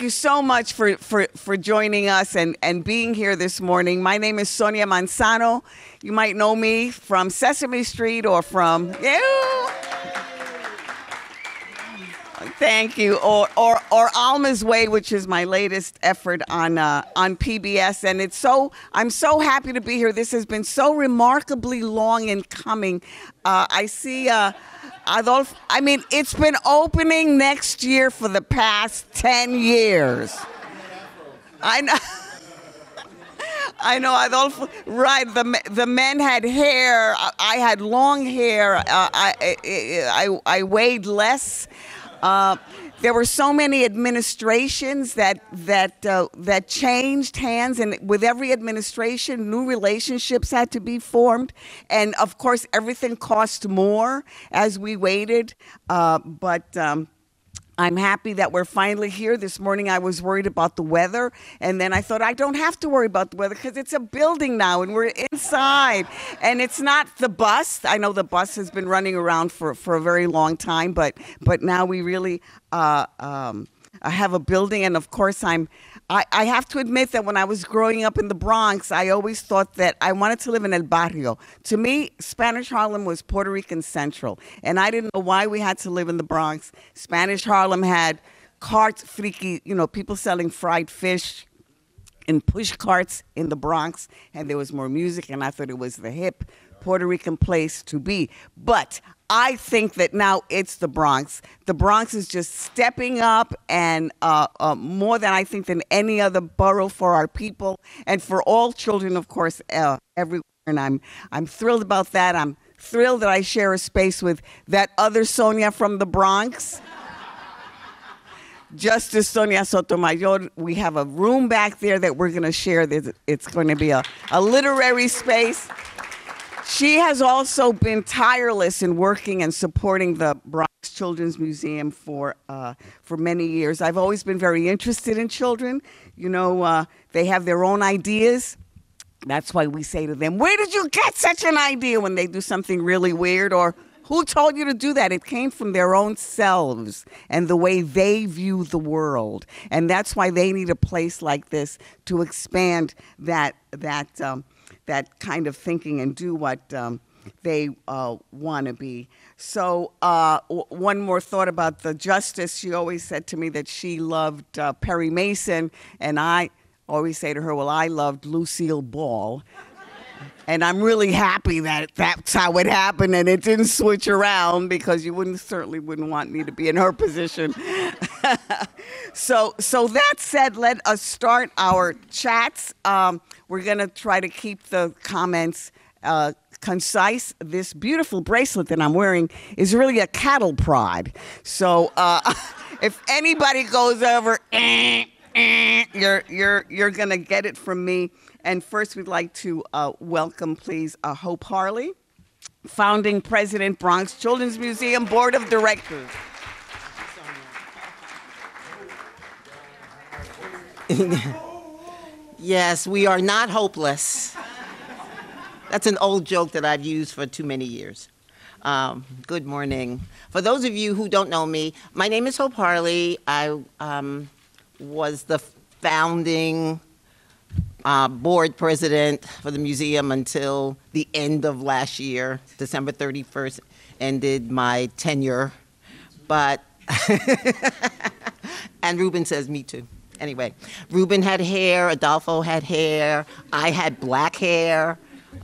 Thank you so much for, for, for joining us and, and being here this morning. My name is Sonia Manzano. You might know me from Sesame Street or from yeah. Thank you. Or, or, or Alma's Way, which is my latest effort on, uh, on PBS. And it's so, I'm so happy to be here. This has been so remarkably long in coming. Uh, I see, uh, Adolf, I mean, it's been opening next year for the past 10 years. I know. I know, Adolfo. Right, the the men had hair. I had long hair. Uh, I, I I weighed less. Uh, there were so many administrations that that uh, that changed hands, and with every administration, new relationships had to be formed, and of course, everything cost more as we waited. Uh, but um, I'm happy that we're finally here. This morning I was worried about the weather, and then I thought I don't have to worry about the weather because it's a building now and we're inside. And it's not the bus. I know the bus has been running around for, for a very long time, but but now we really uh, um, have a building, and of course I'm I, I have to admit that when I was growing up in the Bronx, I always thought that I wanted to live in El Barrio. To me, Spanish Harlem was Puerto Rican Central. And I didn't know why we had to live in the Bronx. Spanish Harlem had carts, freaky, you know, people selling fried fish in push carts in the Bronx. And there was more music, and I thought it was the hip Puerto Rican place to be. But I think that now it's the Bronx. The Bronx is just stepping up and uh, uh, more than I think than any other borough for our people and for all children, of course, uh, everywhere. And I'm I'm thrilled about that. I'm thrilled that I share a space with that other Sonia from the Bronx. Justice Sonia Sotomayor. We have a room back there that we're going to share. It's going to be a, a literary space. She has also been tireless in working and supporting the Bronx Children's Museum for uh, for many years. I've always been very interested in children. You know, uh, they have their own ideas. That's why we say to them, "Where did you get such an idea?" When they do something really weird or who told you to do that? It came from their own selves and the way they view the world, and that's why they need a place like this to expand that that um, that kind of thinking and do what um, they uh, want to be. So, uh, w- one more thought about the justice. She always said to me that she loved uh, Perry Mason, and I always say to her, Well, I loved Lucille Ball. And I'm really happy that that's how it happened and it didn't switch around because you wouldn't certainly wouldn't want me to be in her position. so so that said, let us start our chats. Um, we're gonna try to keep the comments uh, concise. This beautiful bracelet that I'm wearing is really a cattle prod. So uh, if anybody goes over, eh, eh, you're you're you're gonna get it from me. And first, we'd like to uh, welcome, please, uh, Hope Harley, founding president, Bronx Children's Museum Board of Directors. yes, we are not hopeless. That's an old joke that I've used for too many years. Um, good morning. For those of you who don't know me, my name is Hope Harley. I um, was the founding uh, board president for the museum until the end of last year. December 31st ended my tenure. But, and Ruben says, me too. Anyway, Ruben had hair, Adolfo had hair, I had black hair.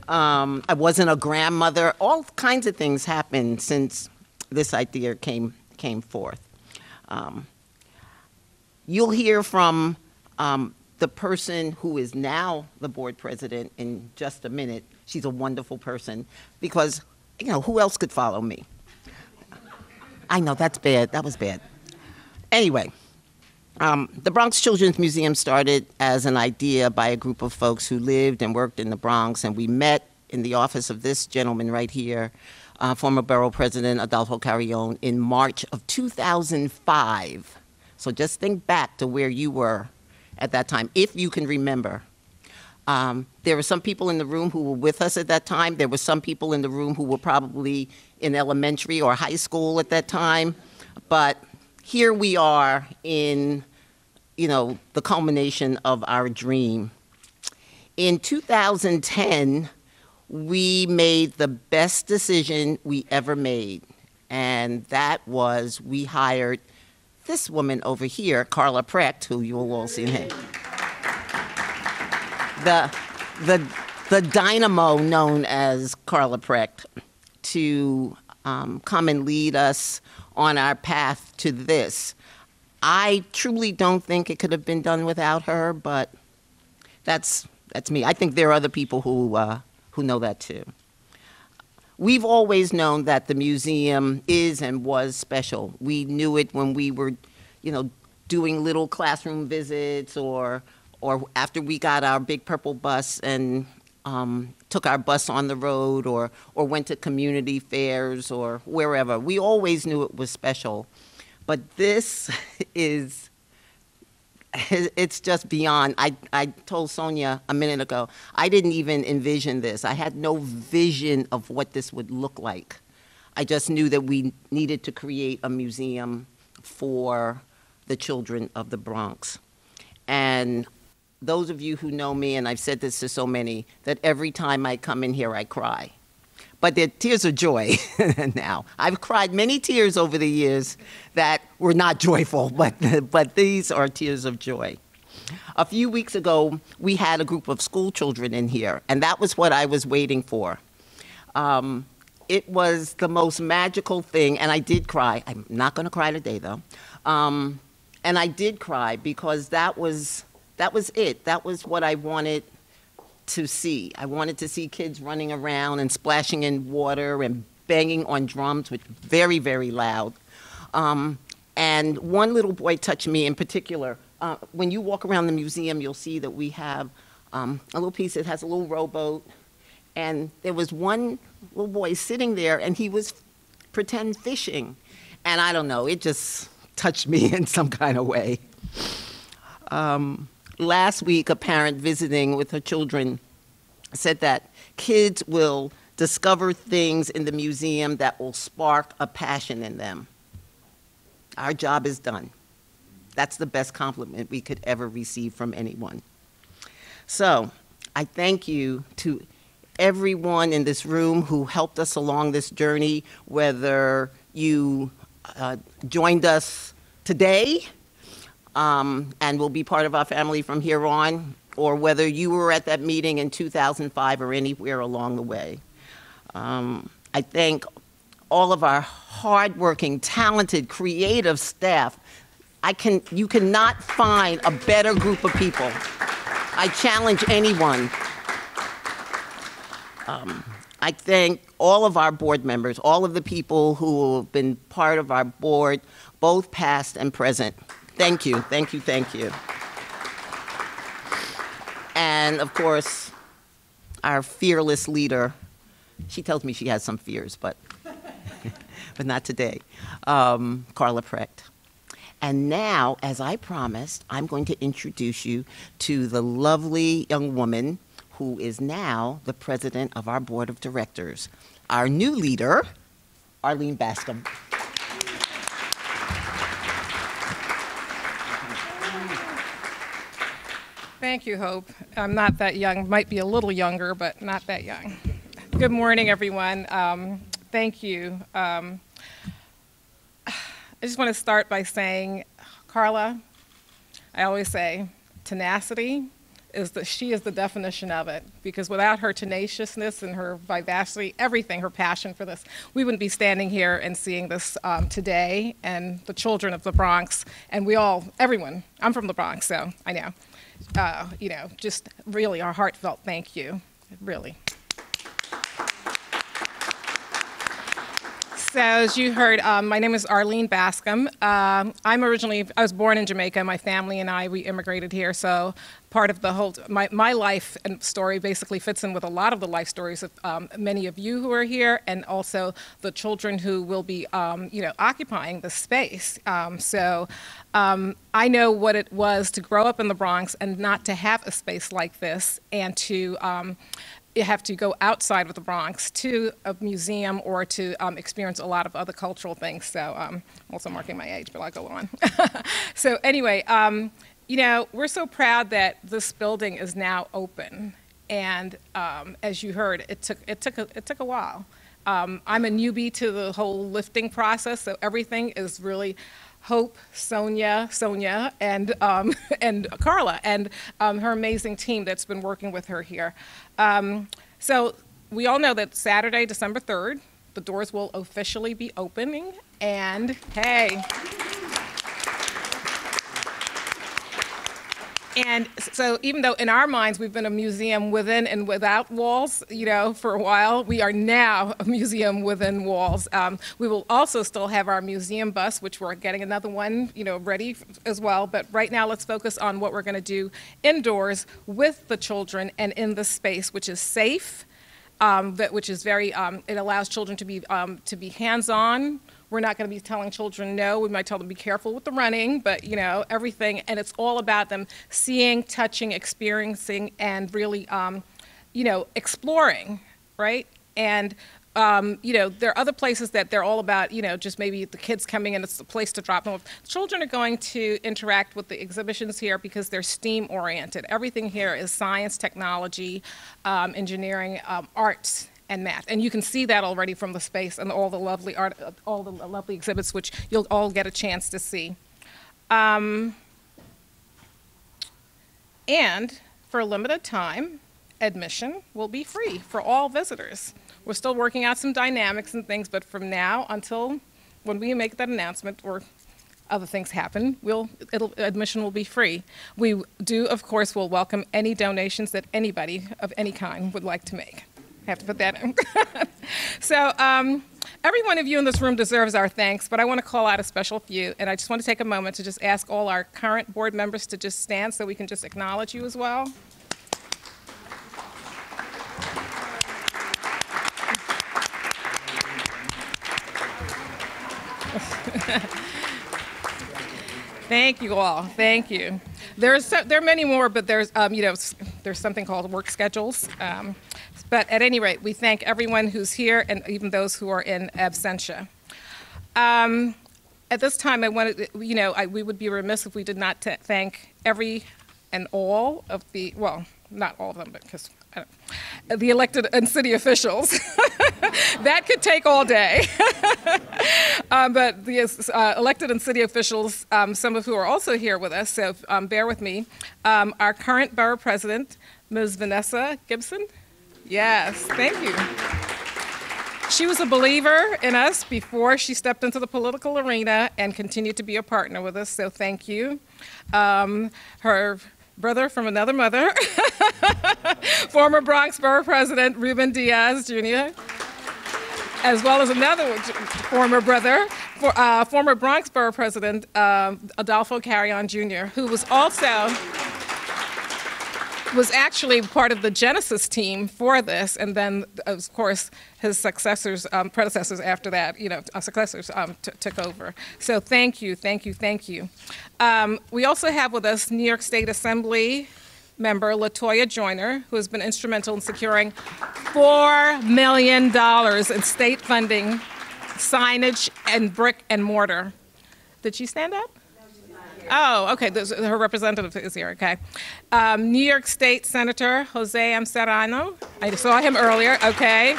Um, I wasn't a grandmother. All kinds of things happened since this idea came, came forth. Um, you'll hear from um, the person who is now the board president in just a minute. She's a wonderful person because, you know, who else could follow me? I know, that's bad. That was bad. Anyway, um, the Bronx Children's Museum started as an idea by a group of folks who lived and worked in the Bronx, and we met in the office of this gentleman right here, uh, former borough president Adolfo Carrion, in March of 2005. So just think back to where you were at that time, if you can remember. Um, there were some people in the room who were with us at that time. There were some people in the room who were probably in elementary or high school at that time. But here we are in you know, the culmination of our dream. In 2010, we made the best decision we ever made, and that was we hired this woman over here, Carla Precht, who you will all see here. The, the, the dynamo known as Carla Precht to um, come and lead us on our path to this. I truly don't think it could have been done without her, but that's that's me. I think there are other people who uh, who know that too. We've always known that the museum is and was special. We knew it when we were, you know, doing little classroom visits or or after we got our big purple bus and um, took our bus on the road or or went to community fairs or wherever. We always knew it was special. But this is, it's just beyond. I, I told Sonia a minute ago, I didn't even envision this. I had no vision of what this would look like. I just knew that we needed to create a museum for the children of the Bronx. And those of you who know me, and I've said this to so many, that every time I come in here, I cry but they're tears of joy now. I've cried many tears over the years that were not joyful, but, but these are tears of joy. A few weeks ago, we had a group of school children in here, and that was what I was waiting for. Um, it was the most magical thing, and I did cry. I'm not going to cry today, though. Um, and I did cry because that was that was it. That was what I wanted to see. I wanted to see kids running around and splashing in water and banging on drums, which very, very loud. Um, and one little boy touched me in particular. Uh, when you walk around the museum, you'll see that we have um, a little piece that has a little rowboat. And there was one little boy sitting there, and he was pretend fishing. And I don't know, it just touched me in some kind of way. Um, last week, a parent visiting with her children said that kids will discover things in the museum that will spark a passion in them. Our job is done. That's the best compliment we could ever receive from anyone. So, I thank you to everyone in this room who helped us along this journey, whether you uh, joined us today um, and will be part of our family from here on, or whether you were at that meeting in 2005 or anywhere along the way. Um, I thank all of our hardworking, talented, creative staff. I can, you cannot find a better group of people. I challenge anyone. Um, I thank all of our board members, all of the people who have been part of our board, both past and present. Thank you, thank you, thank you. And of course, our fearless leader, she tells me she has some fears, but, but not today, um, Carla Precht. And now, as I promised, I'm going to introduce you to the lovely young woman who is now the president of our board of directors, our new leader, Arlene Bascom. Thank you, Hope. I'm not that young, might be a little younger, but not that young. Good morning, everyone. Um, thank you. Um, I just want to start by saying, Carla, I always say, tenacity is that she is the definition of it because without her tenaciousness and her vivacity, everything, her passion for this, we wouldn't be standing here and seeing this um, today. And the children of the Bronx, and we all, everyone, I'm from the Bronx, so I know uh, you know, just really our heartfelt thank you, really. So as you heard, um, my name is Arlene Bascom. Um, I'm originally, I was born in Jamaica. My family and I, we immigrated here. So part of the whole, my, my life and story basically fits in with a lot of the life stories of um, many of you who are here and also the children who will be, um, you know, occupying the space. Um, so um, I know what it was to grow up in the Bronx and not to have a space like this and to have to go outside of the Bronx to a museum or to um, experience a lot of other cultural things. So um, I'm also marking my age, but I'll go on. so anyway, um, you know, we're so proud that this building is now open. And um, as you heard, it took, it took, a, it took a while. Um, I'm a newbie to the whole lifting process, so everything is really Hope, Sonia, Sonia, and um, and Carla, and um, her amazing team that's been working with her here. Um, so we all know that Saturday, December 3rd, the doors will officially be opening, and hey. And so, even though in our minds we've been a museum within and without walls, you know, for a while, we are now a museum within walls. Um, we will also still have our museum bus, which we're getting another one, you know, ready as well. But right now, let's focus on what we're going to do indoors with the children and in the space, which is safe, um, which is very, um, it allows children to be um, to be hands-on we're not going to be telling children no. We might tell them be careful with the running, but you know everything, and it's all about them seeing, touching, experiencing, and really, um, you know, exploring, right? And um, you know, there are other places that they're all about, you know, just maybe the kids coming in, it's a place to drop them off. Children are going to interact with the exhibitions here because they're STEAM oriented. Everything here is science, technology, um, engineering, um, arts, and math. And you can see that already from the space and all the lovely art, all the lovely exhibits, which you'll all get a chance to see. Um, and for a limited time, admission will be free for all visitors. We're still working out some dynamics and things, but from now until when we make that announcement or other things happen, we'll, admission will be free. We do, of course, will welcome any donations that anybody of any kind would like to make. I have to put that in. so, um, every one of you in this room deserves our thanks, but I want to call out a special few, and I just want to take a moment to just ask all our current board members to just stand so we can just acknowledge you as well. Thank you all. Thank you. There's so, there are many more, but there's um, you know there's something called work schedules. Um, but at any rate, we thank everyone who's here and even those who are in absentia. Um, at this time, I wanted, you know, I, we would be remiss if we did not thank every and all of the, well, not all of them, but because the elected and city officials. that could take all day. um, but the uh, elected and city officials, um, some of who are also here with us, so um, bear with me. Um, our current borough president, Ms. Vanessa Gibson. Yes, thank you. She was a believer in us before she stepped into the political arena and continued to be a partner with us, so thank you. Um, her brother from another mother, former Bronx Borough President Ruben Diaz Jr., as well as another former brother, for, uh, former Bronx Borough President um, Adolfo Carrion Jr., who was also was actually part of the genesis team for this, and then, of course, his successors, um, predecessors after that, you know, uh, successors um, took over. So thank you, thank you, thank you. Um, we also have with us New York State Assembly member Latoya Joyner, who has been instrumental in securing $4 million in state funding, signage, and brick and mortar. Did she stand up? Oh, okay. There's, her representative is here. Okay. Um, New York State Senator Jose M. Serrano. I saw him earlier. Okay.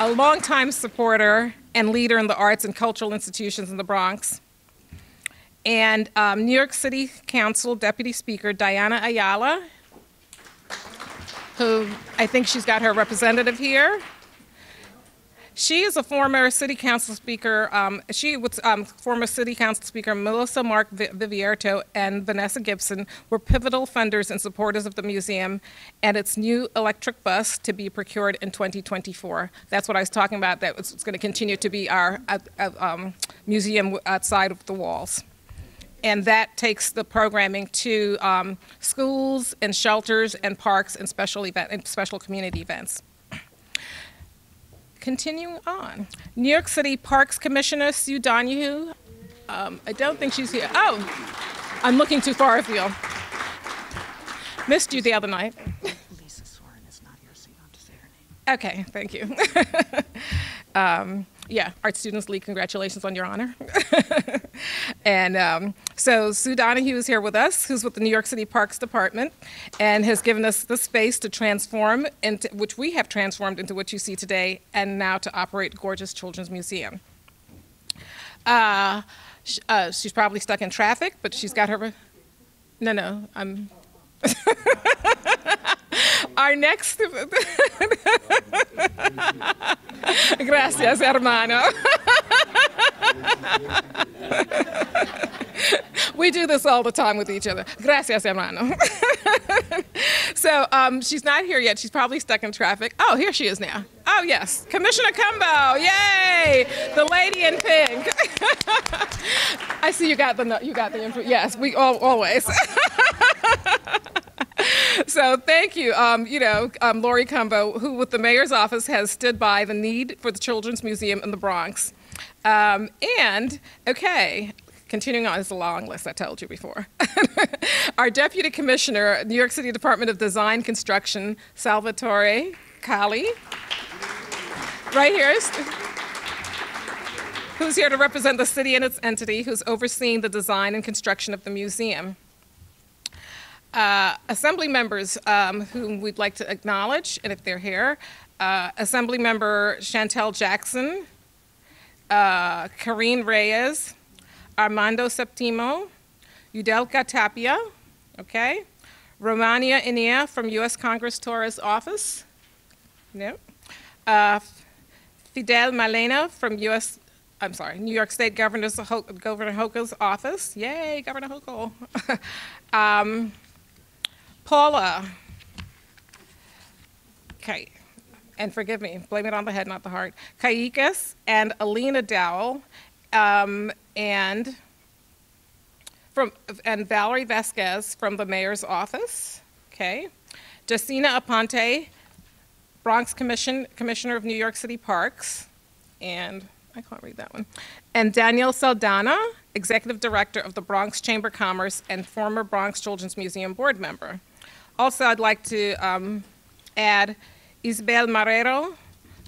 A longtime supporter and leader in the arts and cultural institutions in the Bronx. And um, New York City Council Deputy Speaker Diana Ayala, who I think she's got her representative here. She is a former city council speaker. Um, she was um, former city council speaker Melissa Mark Viverito and Vanessa Gibson were pivotal funders and supporters of the museum and its new electric bus to be procured in 2024. That's what I was talking about. That it's, going to continue to be our uh, uh, um, museum outside of the walls and that takes the programming to um, schools and shelters and parks and special event and special community events. Continuing on, New York City Parks Commissioner Sue Donahue. Um, I don't think she's here. Oh, I'm looking too far afield. Missed you the other night. Lisa Sorin is not here, so you have to say her name. Okay, thank you. um, yeah, Art Students League, congratulations on your honor. and um, so Sue Donahue is here with us, who's with the New York City Parks Department, and has given us the space to transform, into, which we have transformed into what you see today, and now to operate Gorgeous Children's Museum. Uh, uh, she's probably stuck in traffic, but she's got her. No, no, I'm. Our next. Gracias, hermano. we do this all the time with each other. Gracias, hermano. so um, she's not here yet. She's probably stuck in traffic. Oh, here she is now. Oh, yes. Commissioner Cumbo. Yay! The lady in pink. I see you got the, you got the. Yes, we all, always. So thank you. Um, you know, um, Laurie Cumbo, who with the mayor's office has stood by the need for the Children's Museum in the Bronx. Um, and, okay, continuing on, it's a long list I told you before. Our Deputy Commissioner, New York City Department of Design Construction, Salvatore Cali. Right here is who's here to represent the city and its entity, who's overseeing the design and construction of the museum. Uh, assembly members um, whom we'd like to acknowledge, and if they're here, uh, Assembly Member Chantel Jackson, uh, Karine Reyes, Amanda Septimo, Yudelka Tapia, okay, Romania Inia from U.S. Congress Torres Office, no, uh, Fidel Malena from U.S. I'm sorry, New York State Governor's, Governor Hochul's office. Yay, Governor Hochul. um, Paula. Okay, and forgive me, blame it on the head, not the heart. Kaikas and Alina Dowell, um, and from and Valerie Vasquez from the mayor's office. Okay, Jacina Aponte, Bronx Commission Commissioner of New York City Parks, and I can't read that one. And Danielle Saldana, Executive Director of the Bronx Chamber of Commerce and former Bronx Children's Museum board member. Also, I'd like to um, add Isabel Marrero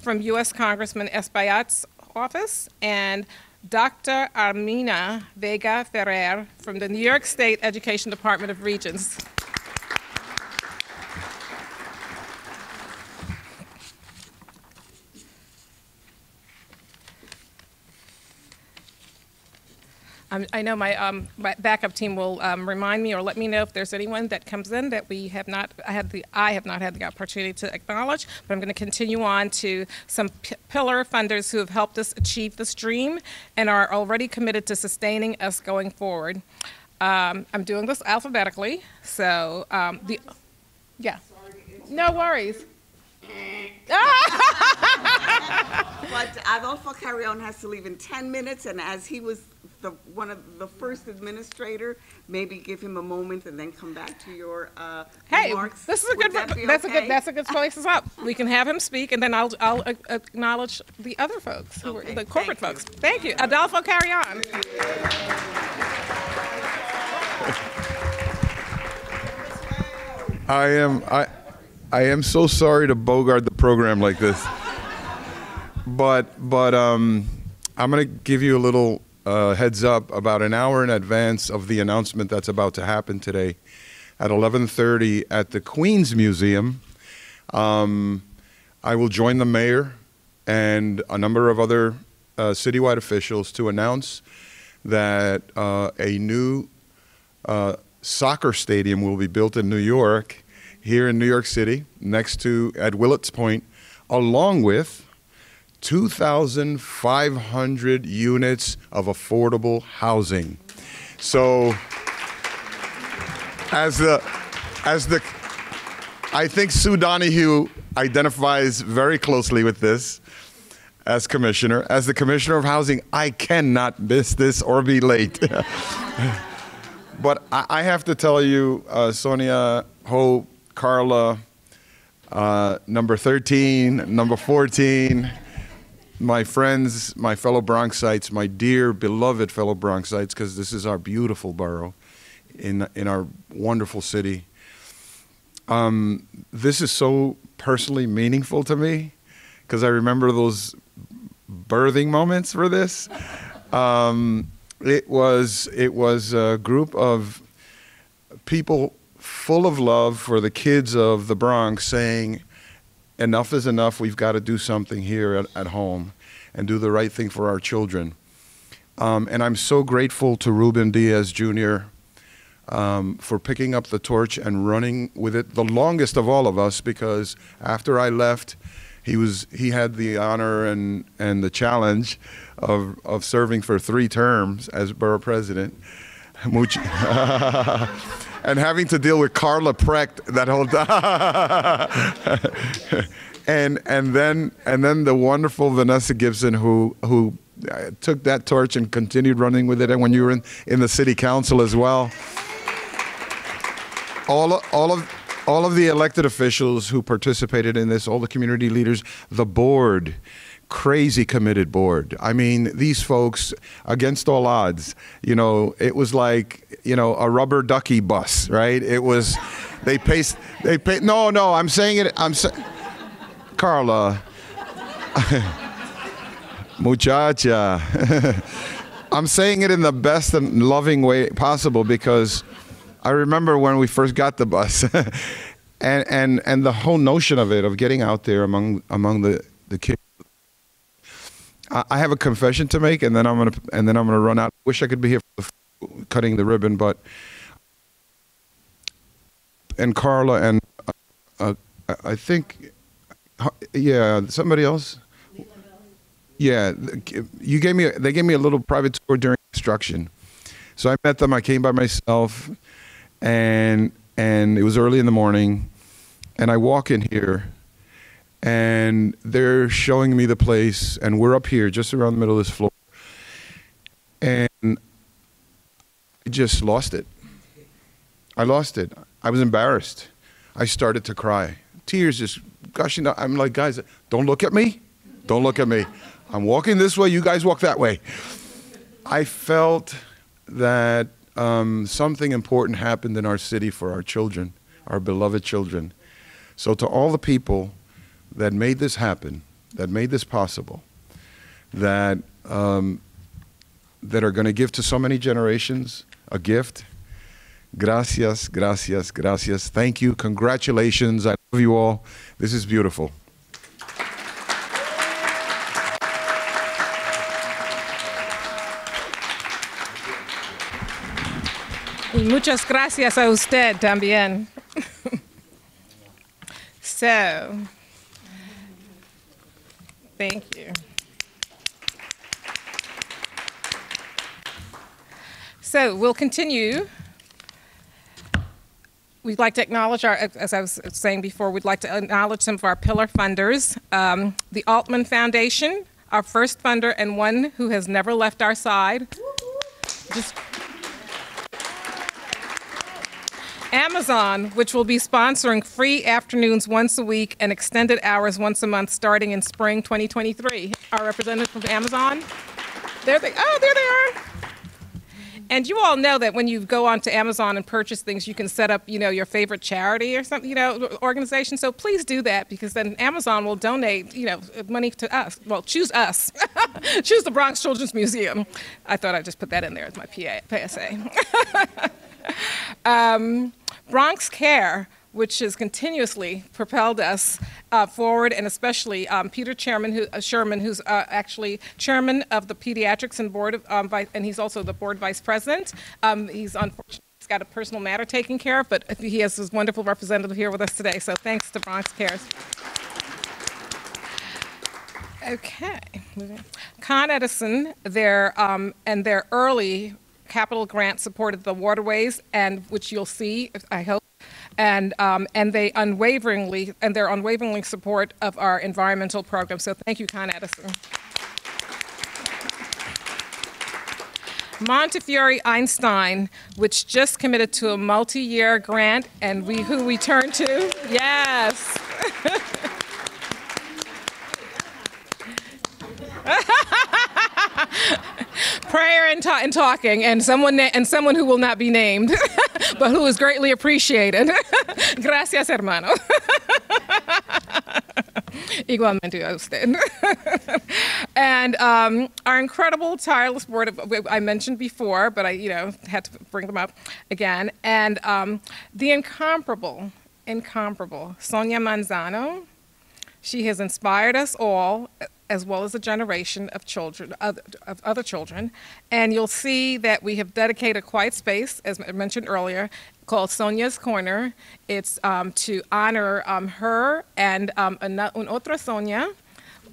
from U.S. Congressman Espaillat's office and Dr. Armina Vega Ferrer from the New York State Education Department of Regents. Um, I know my, um, my backup team will um, remind me or let me know if there's anyone that comes in that we have not I had the I have not had the opportunity to acknowledge. But I'm going to continue on to some pillar funders who have helped us achieve this dream and are already committed to sustaining us going forward. Um, I'm doing this alphabetically, so um, the yeah, no worries. But Adolfo Carrion has to leave in 10 minutes, and as he was the, one of the first administrator, maybe give him a moment and then come back to your uh, Hey, remarks. this is a Would good. that be That's a good. That's a good place up. We can have him speak, and then I'll I'll acknowledge the other folks, who Okay, are the corporate thank you. folks. Thank you, Adolfo. Carry on. I am I I am so sorry to bogart the program like this. But but um I'm going to give you a little uh, heads up about an hour in advance of the announcement that's about to happen today at 11:30 at the Queens Museum. Um, I will join the mayor and a number of other uh, citywide officials to announce that uh, a new uh, soccer stadium will be built in New York, here in New York City, next to at Willets Point, along with 2,500 units of affordable housing. So, as the as the I think Sue Donahue identifies very closely with this as commissioner. As the commissioner of housing, I cannot miss this or be late. but I, have to tell you, uh, Sonia, Hope, Carla, uh, number 13, number 14, my friends, my fellow Bronxites, my dear, beloved fellow Bronxites, because this is our beautiful borough in, in our wonderful city. Um, this is so personally meaningful to me because I remember those birthing moments for this. Um, it was it was a group of people full of love for the kids of the Bronx saying, enough is enough. We've got to do something here at, at home and do the right thing for our children. Um, and I'm so grateful to Ruben Diaz Jr. Um, for picking up the torch and running with it the longest of all of us because after I left, he was he had the honor and, and the challenge of, of serving for three terms as borough president. and having to deal with Carla Precht that whole time. and and then and then the wonderful Vanessa Gibson who who uh, took that torch and continued running with it and when you were in, in the city council as well all all of all of the elected officials who participated in this all the community leaders the board crazy committed board. I mean, these folks, against all odds, you know, it was like, you know, a rubber ducky bus, right? It was, they paced, they paced, No, no, I'm saying it. I'm saying, Carla, muchacha. I'm saying it in the best and loving way possible because I remember when we first got the bus. and, and, and the whole notion of it, of getting out there among, among the, the kids I have a confession to make, and then I'm gonna and then I'm gonna run out. Wish I could be here cutting the ribbon, but and Carla and uh, I think yeah somebody else. Yeah, you gave me they gave me a little private tour during instruction, so I met them. I came by myself, and and it was early in the morning, and I walk in here and they're showing me the place, and we're up here, just around the middle of this floor, and I just lost it. I lost it. I was embarrassed. I started to cry. Tears just gushing out. I'm like, guys, don't look at me. Don't look at me. I'm walking this way. You guys walk that way. I felt that um, something important happened in our city for our children, our beloved children. So, to all the people that made this happen, that made this possible, that um, that are going to give to so many generations a gift. Gracias, gracias, gracias. Thank you. Congratulations. I love you all. This is beautiful. Muchas gracias a usted también. so, Thank you. So we'll continue. We'd like to acknowledge our, as I was saying before, we'd like to acknowledge some of our pillar funders. Um, the Altman Foundation, our first funder and one who has never left our side. Just Amazon, which will be sponsoring free afternoons once a week and extended hours once a month starting in spring 2023. Our representative from Amazon. There they oh, there they are. And you all know that when you go onto Amazon and purchase things, you can set up, you know, your favorite charity or something, you know, organization. So please do that because then Amazon will donate, you know, money to us. Well, choose us. choose the Bronx Children's Museum. I thought I'd just put that in there as my PA, PSA. um, Bronx Care, which has continuously propelled us uh, forward, and especially um, Peter Chairman, who, uh, Sherman, who's uh, actually chairman of the pediatrics and board, of, um, and he's also the board vice president. Um, he's unfortunately he's got a personal matter taken care of, but he has his wonderful representative here with us today. So thanks to Bronx Cares. Okay, Con Edison, their um, and their early capital grant supported the waterways, and which you'll see, I hope, and um, and they unwaveringly and their unwavering support of our environmental program. So thank you, Con Edison. Montefiore Einstein, which just committed to a multi-year grant, and we who we turn to, yes. prayer and, ta- and, talking, and someone na- and someone who will not be named, but who is greatly appreciated. Gracias, hermano. Igualmente usted. and um, our incredible, tireless board of, I mentioned before, but I, you know, had to bring them up again. And um, the incomparable, incomparable Sonia Manzano. She has inspired us all as well as a generation of children, of, of other children. And you'll see that we have dedicated a quiet space, as I mentioned earlier, called Sonia's Corner. It's um, to honor um, her and um, un otra Sonia.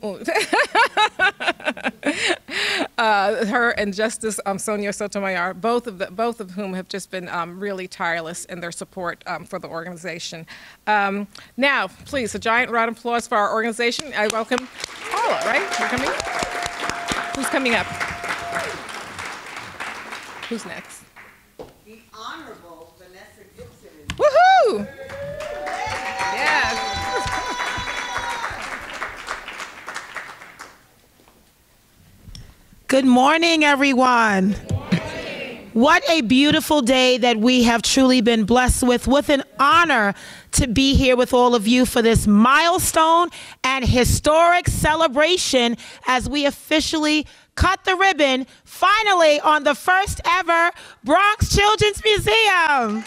uh, her and Justice um, Sonia Sotomayor, both of the, both of whom have just been um, really tireless in their support um, for the organization. Um, now, please, a giant round of applause for our organization. I welcome Paula. Right? You're coming. Who's coming up? Who's next? The Honorable Vanessa Gibson. Woohoo! Good morning, everyone. What a beautiful day that we have truly been blessed with. With an honor to be here with all of you for this milestone and historic celebration as we officially cut the ribbon finally on the first ever Bronx Children's Museum.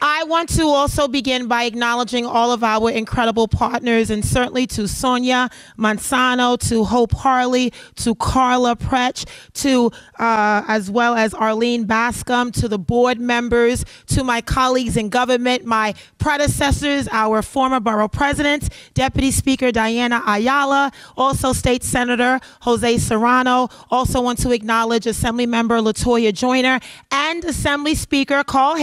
I want to also begin by acknowledging all of our incredible partners and certainly to Sonia Manzano, to Hope Harley, to Carla Precht, to uh, as well as Arlene Bascom, to the board members, to my colleagues in government, my predecessors, our former borough presidents, Deputy Speaker Diana Ayala, also State Senator Jose Serrano. Also want to acknowledge Assembly Member Latoya Joyner and Assembly Speaker Carl.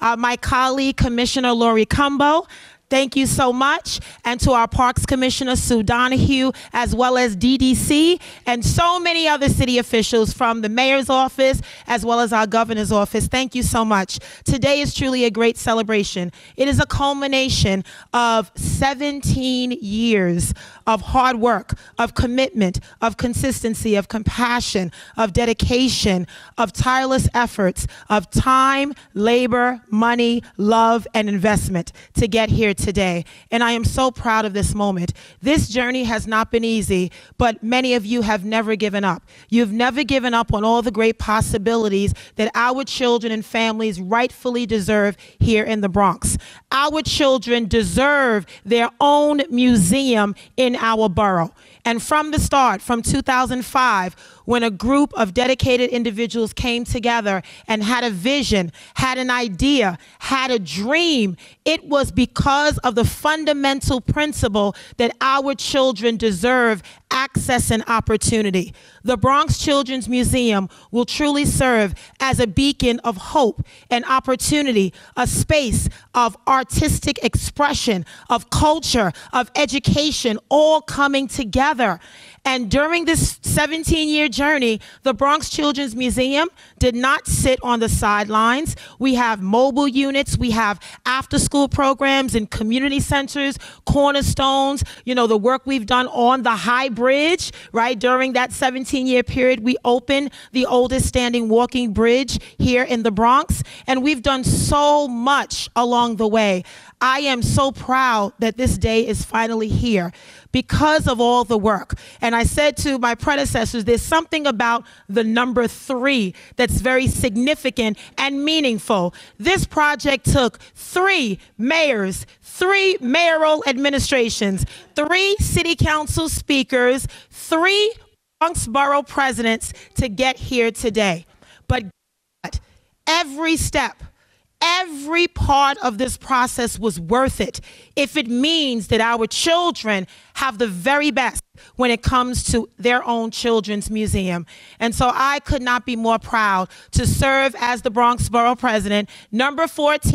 Uh, uh, my colleague, Commissioner Laurie Cumbo. Thank you so much. And to our Parks Commissioner, Sue Donahue, as well as DDC, and so many other city officials from the mayor's office, as well as our governor's office. Thank you so much. Today is truly a great celebration. It is a culmination of 17 years of hard work, of commitment, of consistency, of compassion, of dedication, of tireless efforts, of time, labor, money, love, and investment to get here today. And I am so proud of this moment. This journey has not been easy, but many of you have never given up. You've never given up on all the great possibilities that our children and families rightfully deserve here in the Bronx. Our children deserve their own museum in in our borough. And from the start, from 2005, when a group of dedicated individuals came together and had a vision, had an idea, had a dream, it was because of the fundamental principle that our children deserve access and opportunity. The Bronx Children's Museum will truly serve as a beacon of hope and opportunity, a space of artistic expression, of culture, of education, all coming together. And during this 17 year journey, the Bronx Children's Museum did not sit on the sidelines. We have mobile units, we have after school programs in community centers, cornerstones, you know, the work we've done on the High Bridge, right? During that 17 year period, we opened the oldest standing walking bridge here in the Bronx. And we've done so much along the way. I am so proud that this day is finally here because of all the work. And I said to my predecessors, there's something about the number three that's very significant and meaningful. This project took three mayors, three mayoral administrations, three city council speakers, three Bronx borough presidents to get here today. But every step, Every part of this process was worth it if it means that our children have the very best when it comes to their own children's museum. And so I could not be more proud to serve as the Bronx Borough President, number 14,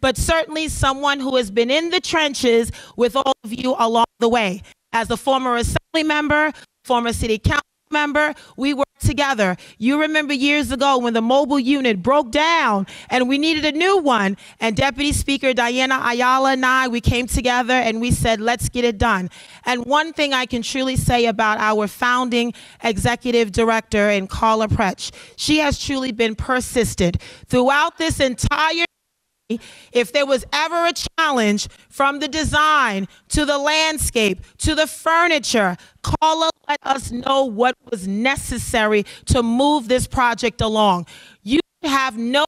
but certainly someone who has been in the trenches with all of you along the way. As a former assembly member, former city council member, we worked together. You remember years ago when the mobile unit broke down and we needed a new one. And Deputy Speaker Diana Ayala and I, we came together and we said, let's get it done. And one thing I can truly say about our founding executive director in Carla Precht, she has truly been persistent throughout this entire if there was ever a challenge from the design to the landscape to the furniture, Carla let us know what was necessary to move this project along. You have no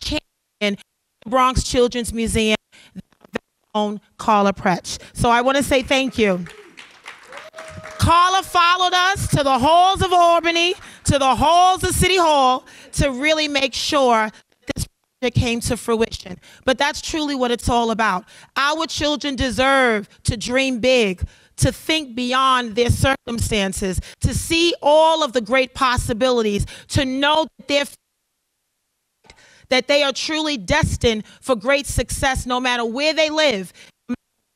champion Bronx Children's Museum own Carla Precht. So I want to say thank you. Carla followed us to the halls of Albany, to the halls of City Hall to really make sure this project came to fruition. But that's truly what it's all about. Our children deserve to dream big, to think beyond their circumstances, to see all of the great possibilities, to know that they're that they are truly destined for great success no matter where they live,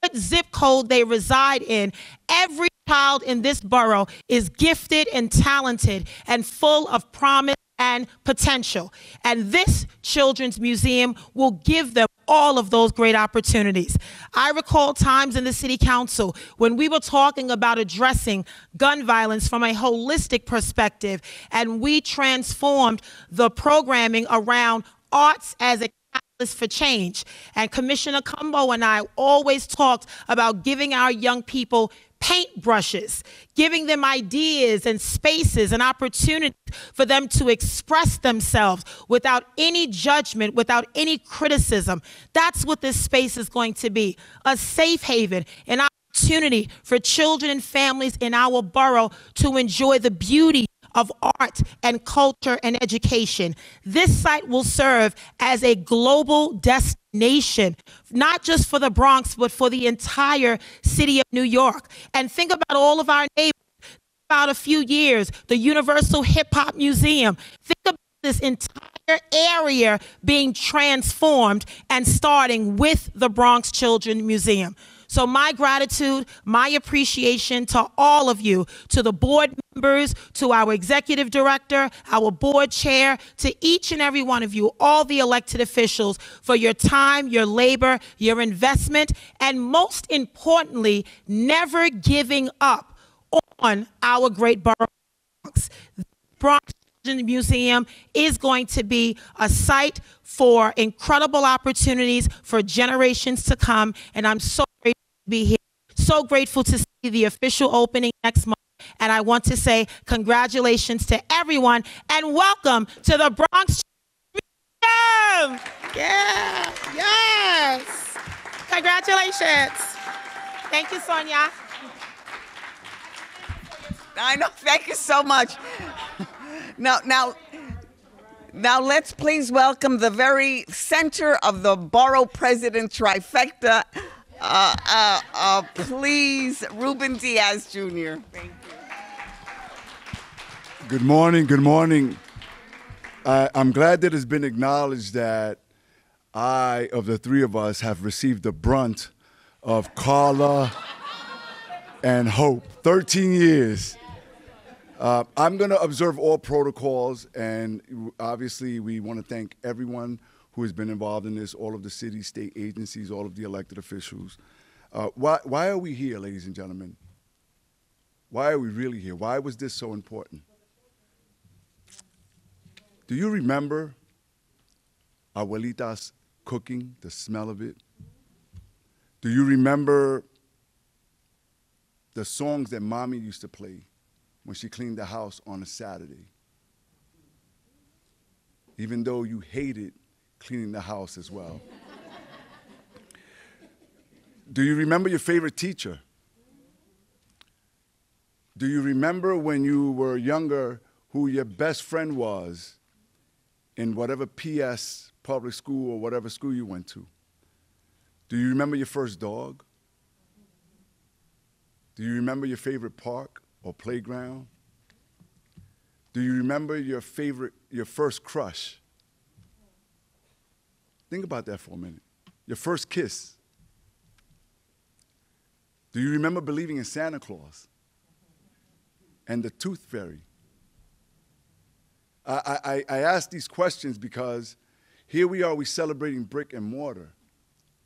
what zip code they reside in. Every child in this borough is gifted and talented and full of promise and potential. And this children's museum will give them all of those great opportunities. I recall times in the city council when we were talking about addressing gun violence from a holistic perspective, and we transformed the programming around arts as a catalyst for change. And Commissioner Cumbo and I always talked about giving our young people paintbrushes, giving them ideas and spaces and opportunities for them to express themselves without any judgment, without any criticism. That's what this space is going to be a safe haven, an opportunity for children and families in our borough to enjoy the beauty of art and culture and education. This site will serve as a global destination, not just for the Bronx, but for the entire city of New York. And think about all of our neighbors. About a few years, the Universal Hip Hop Museum. Think about this entire area being transformed and starting with the Bronx Children Museum. So, my gratitude, my appreciation to all of you, to the board members, to our executive director, our board chair, to each and every one of you, all the elected officials, for your time, your labor, your investment, and most importantly, never giving up on our great Bronx. The Bronx Museum is going to be a site for incredible opportunities for generations to come, and I'm so grateful to be here. So grateful to see the official opening next month. And I want to say congratulations to everyone and welcome to the Bronx. Yeah, yes. Congratulations. Thank you, Sonia. I know. Thank you so much. Now, now, now let's please welcome the very center of the borough president trifecta, uh, uh, uh, please, Ruben Diaz Jr. Thank you. Good morning. Good morning. Uh, I'm glad that it's been acknowledged that I, of the three of us, have received the brunt of Carla and Hope. 13 years. Uh, I'm going to observe all protocols, and obviously, we want to thank everyone who has been involved in this, all of the city, state agencies, all of the elected officials. Uh, why, why are we here, ladies and gentlemen? Why are we really here? Why was this so important? Do you remember abuelitas cooking, the smell of it? Do you remember the songs that mommy used to play when she cleaned the house on a Saturday? Even though you hated cleaning the house as well. Do you remember your favorite teacher? Do you remember when you were younger who your best friend was in whatever PS public school or whatever school you went to? Do you remember your first dog? Do you remember your favorite park or playground? Do you remember your favorite your first crush? Think about that for a minute. Your first kiss. Do you remember believing in Santa Claus and the tooth fairy? I, I, I ask these questions because here we are, we're celebrating brick and mortar,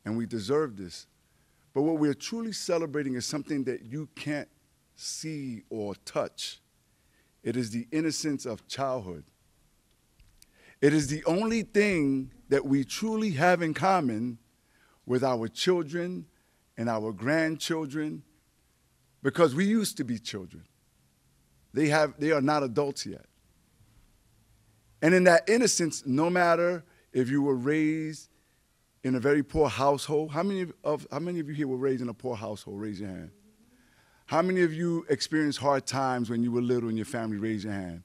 and we deserve this. But what we're truly celebrating is something that you can't see or touch. It is the innocence of childhood. It is the only thing that we truly have in common with our children and our grandchildren because we used to be children. They, have, they are not adults yet. And in that innocence, no matter if you were raised in a very poor household, how many of, how many of you here were raised in a poor household? Raise your hand. How many of you experienced hard times when you were little and your family? Raise your hand.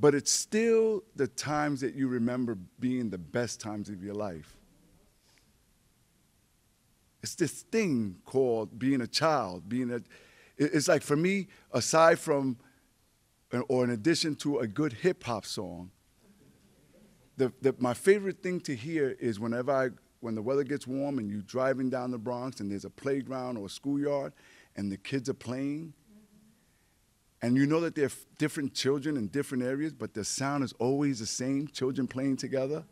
But it's still the times that you remember being the best times of your life. It's this thing called being a child, being a, it's like for me, aside from, or in addition to a good hip hop song, the, the, my favorite thing to hear is whenever I, when the weather gets warm and you're driving down the Bronx and there's a playground or a schoolyard and the kids are playing, and you know that they're different children in different areas, but the sound is always the same children playing together.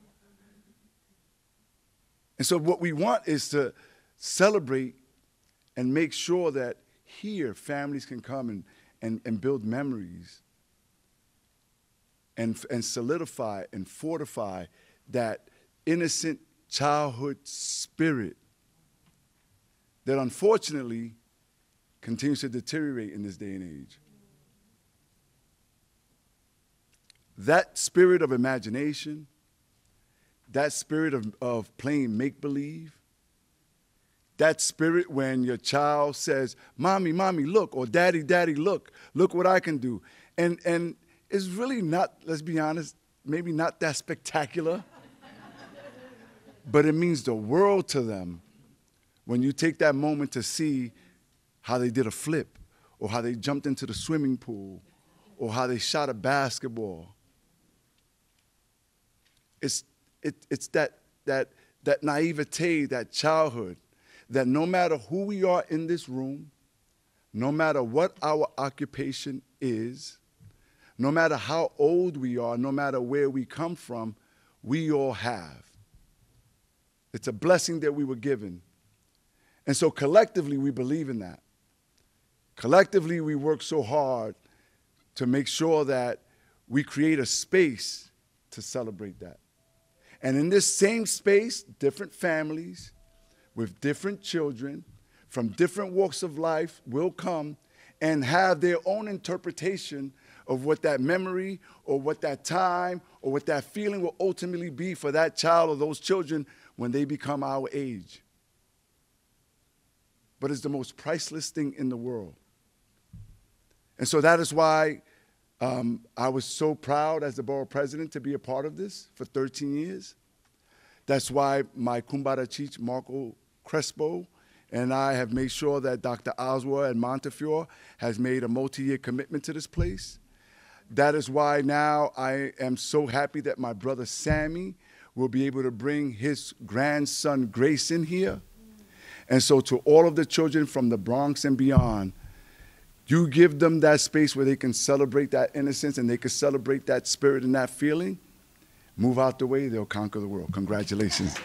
And so, what we want is to celebrate and make sure that here families can come and, and, and build memories and, and solidify and fortify that innocent childhood spirit that unfortunately continues to deteriorate in this day and age. That spirit of imagination, that spirit of, of playing make believe, that spirit when your child says, Mommy, Mommy, look, or Daddy, Daddy, look, look what I can do. And, and it's really not, let's be honest, maybe not that spectacular, but it means the world to them when you take that moment to see how they did a flip, or how they jumped into the swimming pool, or how they shot a basketball. It's, it, it's that, that, that naivete, that childhood that no matter who we are in this room, no matter what our occupation is, no matter how old we are, no matter where we come from, we all have. It's a blessing that we were given. And so collectively, we believe in that. Collectively, we work so hard to make sure that we create a space to celebrate that. And in this same space, different families, with different children from different walks of life will come and have their own interpretation of what that memory or what that time or what that feeling will ultimately be for that child or those children when they become our age. But it's the most priceless thing in the world. And so that is why um, I was so proud as the borough president to be a part of this for 13 years. That's why my Kumbara Chief, Marco Crespo, and I have made sure that Dr. Ozuah and Montefiore has made a multi-year commitment to this place. That is why now I am so happy that my brother Sammy will be able to bring his grandson Grayson here. And so to all of the children from the Bronx and beyond, you give them that space where they can celebrate that innocence and they can celebrate that spirit and that feeling. Move out the way, they'll conquer the world. Congratulations.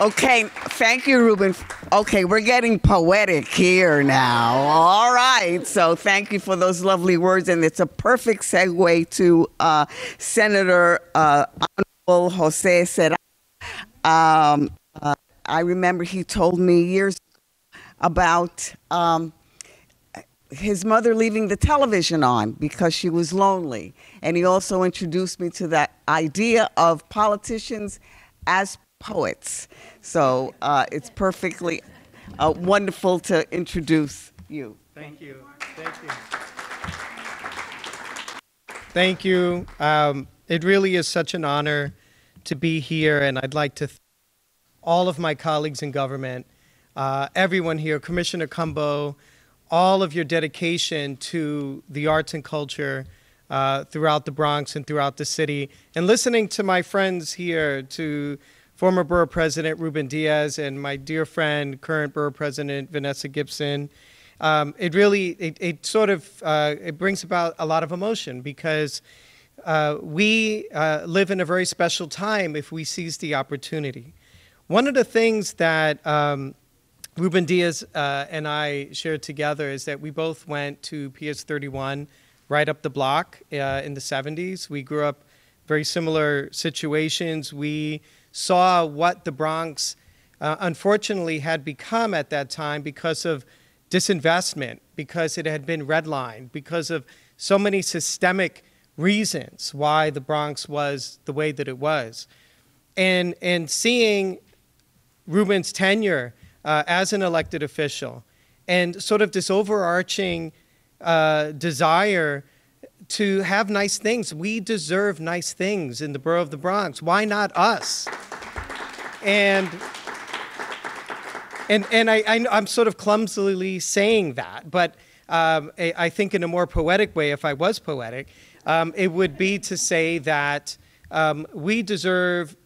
Okay, thank you, Ruben. Okay, we're getting poetic here now. All right, so thank you for those lovely words, and it's a perfect segue to uh, Senator uh, Honorable Jose Serrano. Um, I remember he told me years about um, his mother leaving the television on because she was lonely, and he also introduced me to that idea of politicians as poets. So uh, it's perfectly uh, wonderful to introduce you. Thank you. Thank you. Thank you. Um, it really is such an honor to be here, and I'd like to all of my colleagues in government, uh, everyone here, Commissioner Cumbo, all of your dedication to the arts and culture uh, throughout the Bronx and throughout the city, and listening to my friends here, to former borough president Ruben Diaz and my dear friend, current borough president Vanessa Gibson. Um, it really, it, it sort of, uh, it brings about a lot of emotion because uh, we uh, live in a very special time if we seize the opportunity. One of the things that um, Ruben Diaz uh, and I shared together is that we both went to PS 31 right up the block uh, in the 70s. We grew up very similar situations. We saw what the Bronx uh, unfortunately had become at that time because of disinvestment, because it had been redlined, because of so many systemic reasons why the Bronx was the way that it was. And, and seeing Ruben's tenure uh, as an elected official and sort of this overarching uh, desire to have nice things. We deserve nice things in the borough of the Bronx. Why not us? And and and I, I am sort of clumsily saying that, but um, I, I, think in a more poetic way, if I was poetic, um, it would be to say that um, we deserve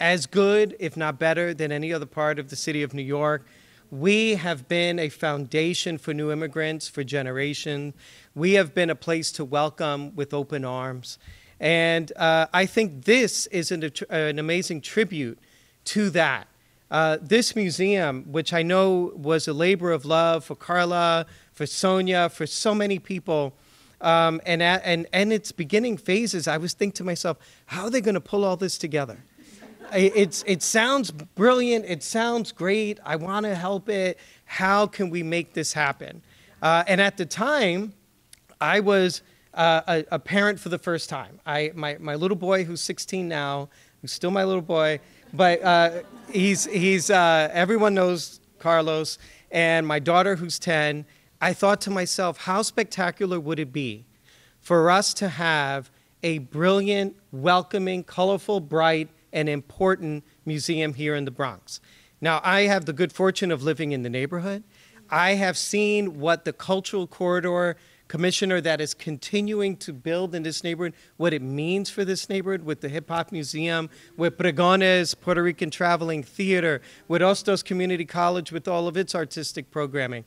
as good, if not better, than any other part of the city of New York. We have been a foundation for new immigrants for generations. We have been a place to welcome with open arms. And uh, I think this is an, an amazing tribute to that. Uh, this museum, which I know was a labor of love for Carla, for Sonia, for so many people, um, and, at, and, and its beginning phases, I was thinking to myself, how are they going to pull all this together? It's, it sounds brilliant. It sounds great. I want to help it. How can we make this happen? Uh, and at the time, I was uh, a, a, parent for the first time. I, my, my little boy, who's 16 now, who's still my little boy, but uh, he's, he's uh, everyone knows Carlos, and my daughter, who's 10. I thought to myself, how spectacular would it be for us to have a brilliant, welcoming, colorful, bright, and important museum here in the Bronx. Now, I have the good fortune of living in the neighborhood. I have seen what the cultural corridor commissioner that is continuing to build in this neighborhood, what it means for this neighborhood with the Hip Hop Museum, with Pregones, Puerto Rican Traveling Theater, with Hostos Community College with all of its artistic programming.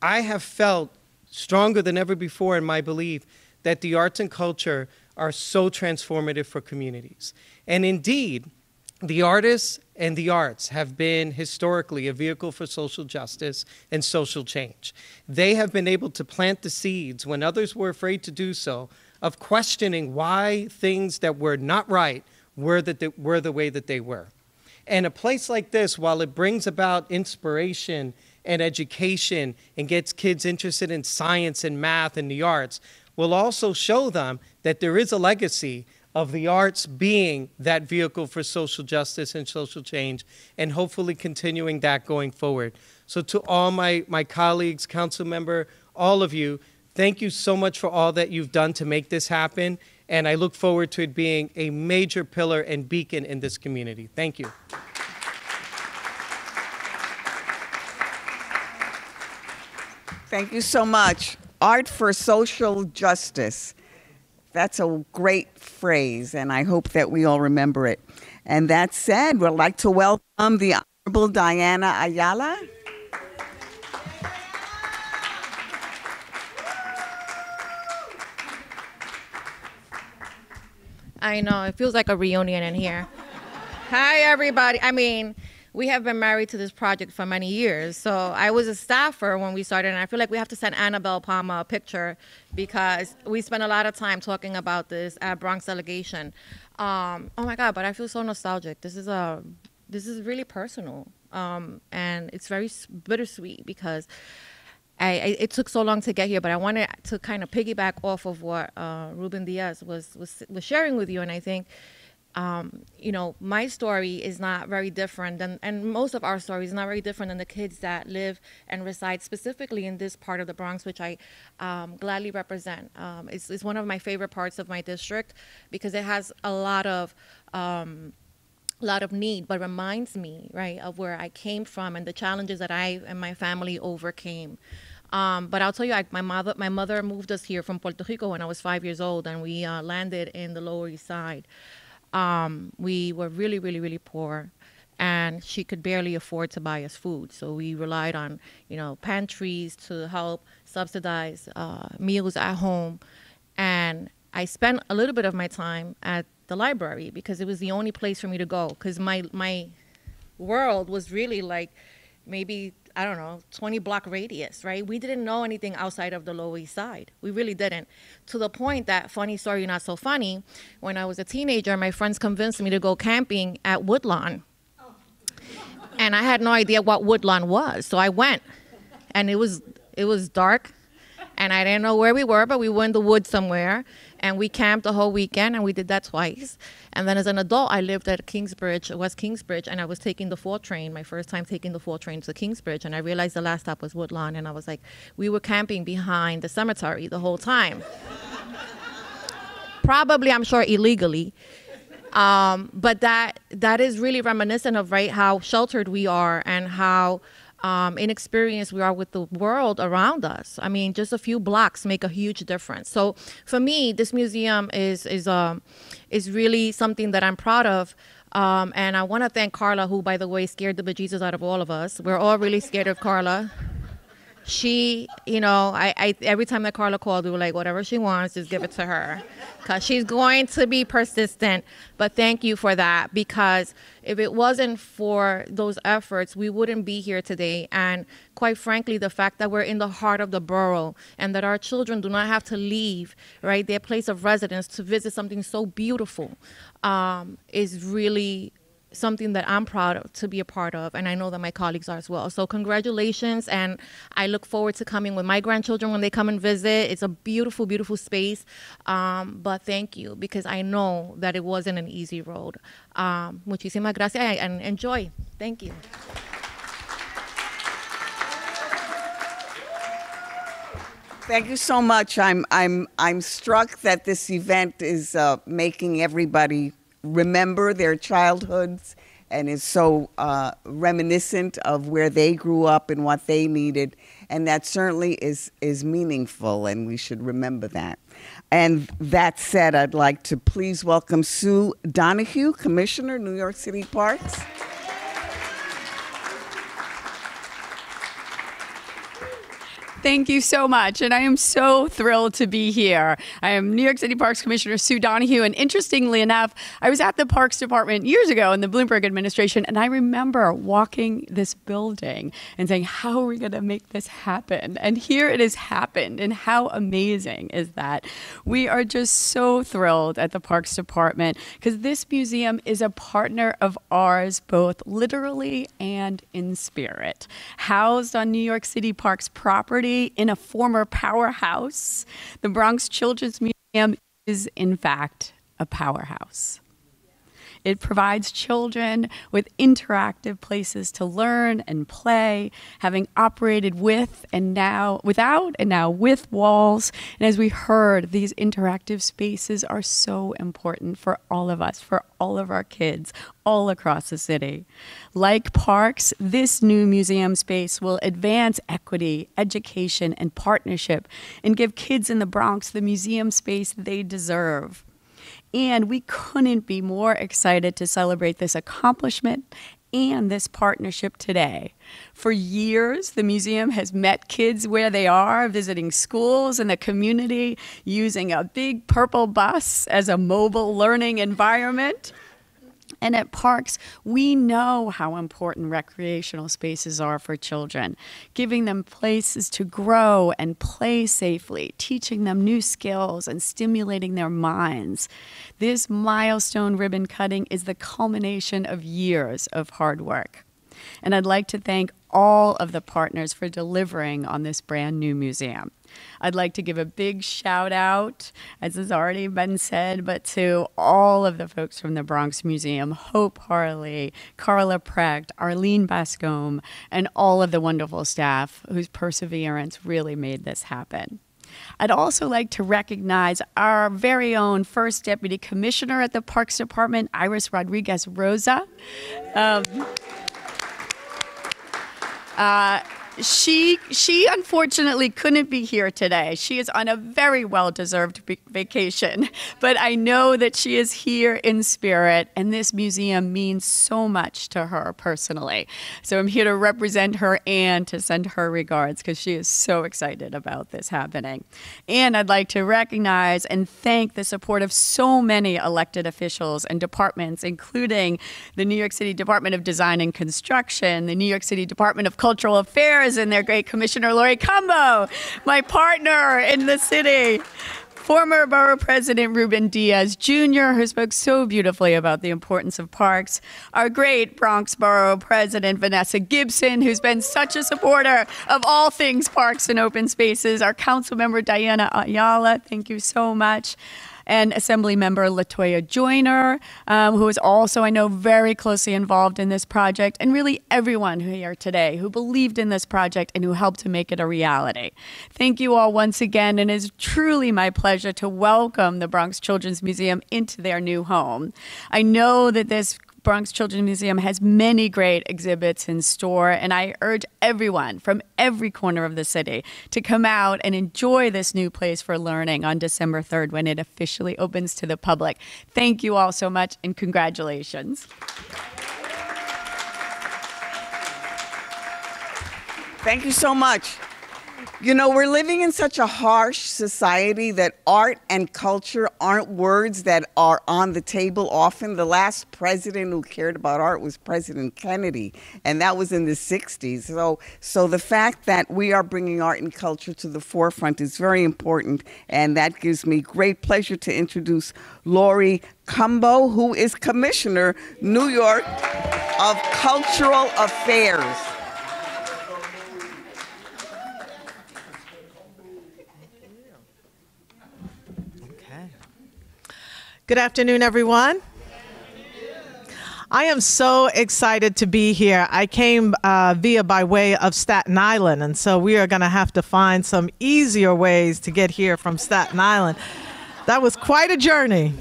I have felt stronger than ever before in my belief that the arts and culture are so transformative for communities. And indeed, the artists and the arts have been historically a vehicle for social justice and social change. They have been able to plant the seeds when others were afraid to do so of questioning why things that were not right were, were the way that they were. And a place like this, while it brings about inspiration and education and gets kids interested in science and math and the arts, will also show them that there is a legacy of the arts being that vehicle for social justice and social change, and hopefully continuing that going forward. So, to all my, my colleagues, council member, all of you, thank you so much for all that you've done to make this happen, and I look forward to it being a major pillar and beacon in this community. Thank you. Thank you so much. Art for social justice. That's a great phrase, and I hope that we all remember it. And that said, we'd like to welcome the Honorable Diana Ayala. I know, it feels like a reunion in here. Hi, everybody. I mean, we have been married to this project for many years. So I was a staffer when we started, and I feel like we have to send Annabel Palma a picture because we spent a lot of time talking about this at Bronx Delegation. Um, oh my God! But I feel so nostalgic. This is a this is really personal, um, and it's very bittersweet because. I, I, it took so long to get here, but I wanted to kind of piggyback off of what uh, Ruben Diaz was, was was sharing with you, and I think um, you know, my story is not very different than, and most of our stories is not very different than the kids that live and reside specifically in this part of the Bronx, which I um, gladly represent. Um, it's, it's, one of my favorite parts of my district because it has a lot of, um, lot of need, but reminds me, right, of where I came from and the challenges that I and my family overcame. Um, but I'll tell you, I, my mother, my mother moved us here from Puerto Rico when I was five years old, and we uh, landed in the Lower East Side um, we were really, really, really poor, and she could barely afford to buy us food. So we relied on, you know, pantries to help subsidize uh, meals at home, and I spent a little bit of my time at the library because it was the only place for me to go. Because my my world was really like maybe I don't know, 20 block radius, right? We didn't know anything outside of the Lower East Side. We really didn't. To the point that, funny story, not so funny, when I was a teenager, my friends convinced me to go camping at Woodlawn. And I had no idea what Woodlawn was. So I went. And it was it was dark and I didn't know where we were, but we were in the woods somewhere, and we camped the whole weekend, and we did that twice. And then as an adult, I lived at Kingsbridge, West Kingsbridge, and I was taking the four train, my first time taking the four train to Kingsbridge, and I realized the last stop was Woodlawn, and I was like, we were camping behind the cemetery the whole time. Probably, I'm sure, illegally. Um, but that that is really reminiscent of right how sheltered we are and how um, inexperienced we are with the world around us. I mean, just a few blocks make a huge difference. So for me, this museum is is um, is really something that I'm proud of. Um, and I want to thank Carla, who, by the way, scared the bejesus out of all of us. We're all really scared of Carla she, you know, I, I every time that Carla called, we were like, whatever she wants, just give it to her, because she's going to be persistent. But thank you for that, because if it wasn't for those efforts, we wouldn't be here today. And quite frankly, the fact that we're in the heart of the borough and that our children do not have to leave, right, their place of residence to visit something so beautiful, um, is really something that I'm proud of to be a part of, and I know that my colleagues are as well. So congratulations, and I look forward to coming with my grandchildren when they come and visit. It's a beautiful, beautiful space. Um, but thank you because I know that it wasn't an easy road. Um, muchísimas gracias and enjoy. Thank you. Thank you so much. I'm I'm I'm struck that this event is uh, making everybody remember their childhoods and is so uh, reminiscent of where they grew up and what they needed. And that certainly is, is meaningful, and we should remember that. And that said, I'd like to please welcome Sue Donahue, Commissioner, New York City Parks. Thank you so much. And I am so thrilled to be here. I am New York City Parks Commissioner Sue Donahue. And interestingly enough, I was at the Parks Department years ago in the Bloomberg administration. And I remember walking this building and saying, How are we going to make this happen? And here it has happened. And how amazing is that? We are just so thrilled at the Parks Department because this museum is a partner of ours, both literally and in spirit. Housed on New York City Parks property, in a former powerhouse. The Bronx Children's Museum is, in fact, a powerhouse. It provides children with interactive places to learn and play, having operated with and now without and now with walls. And as we heard, these interactive spaces are so important for all of us, for all of our kids, all across the city. Like parks, this new museum space will advance equity, education, and partnership and give kids in the Bronx the museum space they deserve. And we couldn't be more excited to celebrate this accomplishment and this partnership today. For years, the museum has met kids where they are, visiting schools and the community, using a big purple bus as a mobile learning environment. And at parks, we know how important recreational spaces are for children, giving them places to grow and play safely, teaching them new skills and stimulating their minds. This milestone ribbon cutting is the culmination of years of hard work. And I'd like to thank all of the partners for delivering on this brand new museum. I'd like to give a big shout out, as has already been said, but to all of the folks from the Bronx Museum Hope Harley, Carla Precht, Arlene Bascom, and all of the wonderful staff whose perseverance really made this happen. I'd also like to recognize our very own first deputy commissioner at the Parks Department, Iris Rodriguez Rosa. Um, uh, she she unfortunately couldn't be here today. She is on a very well-deserved vacation, but I know that she is here in spirit and this museum means so much to her personally. So I'm here to represent her and to send her regards cuz she is so excited about this happening. And I'd like to recognize and thank the support of so many elected officials and departments including the New York City Department of Design and Construction, the New York City Department of Cultural Affairs and their great commissioner, Laurie Cumbo, my partner in the city. Former Borough President Ruben Diaz Jr., who spoke so beautifully about the importance of parks. Our great Bronx Borough President Vanessa Gibson, who's been such a supporter of all things parks and open spaces. Our council member Diana Ayala, thank you so much and Assembly Member Latoya Joyner, um, who is also, I know, very closely involved in this project, and really everyone here today who believed in this project and who helped to make it a reality. Thank you all once again, and it is truly my pleasure to welcome the Bronx Children's Museum into their new home. I know that this Bronx Children's Museum has many great exhibits in store, and I urge everyone from every corner of the city to come out and enjoy this new place for learning on December 3rd when it officially opens to the public. Thank you all so much, and congratulations. Thank you so much. You know, we're living in such a harsh society that art and culture aren't words that are on the table often. The last president who cared about art was President Kennedy, and that was in the 60s. So, so the fact that we are bringing art and culture to the forefront is very important, and that gives me great pleasure to introduce Laurie Cumbo, who is Commissioner, New York of Cultural Affairs. Good afternoon, everyone. I am so excited to be here. I came uh, via by way of Staten Island, and so we are going to have to find some easier ways to get here from Staten Island. That was quite a journey.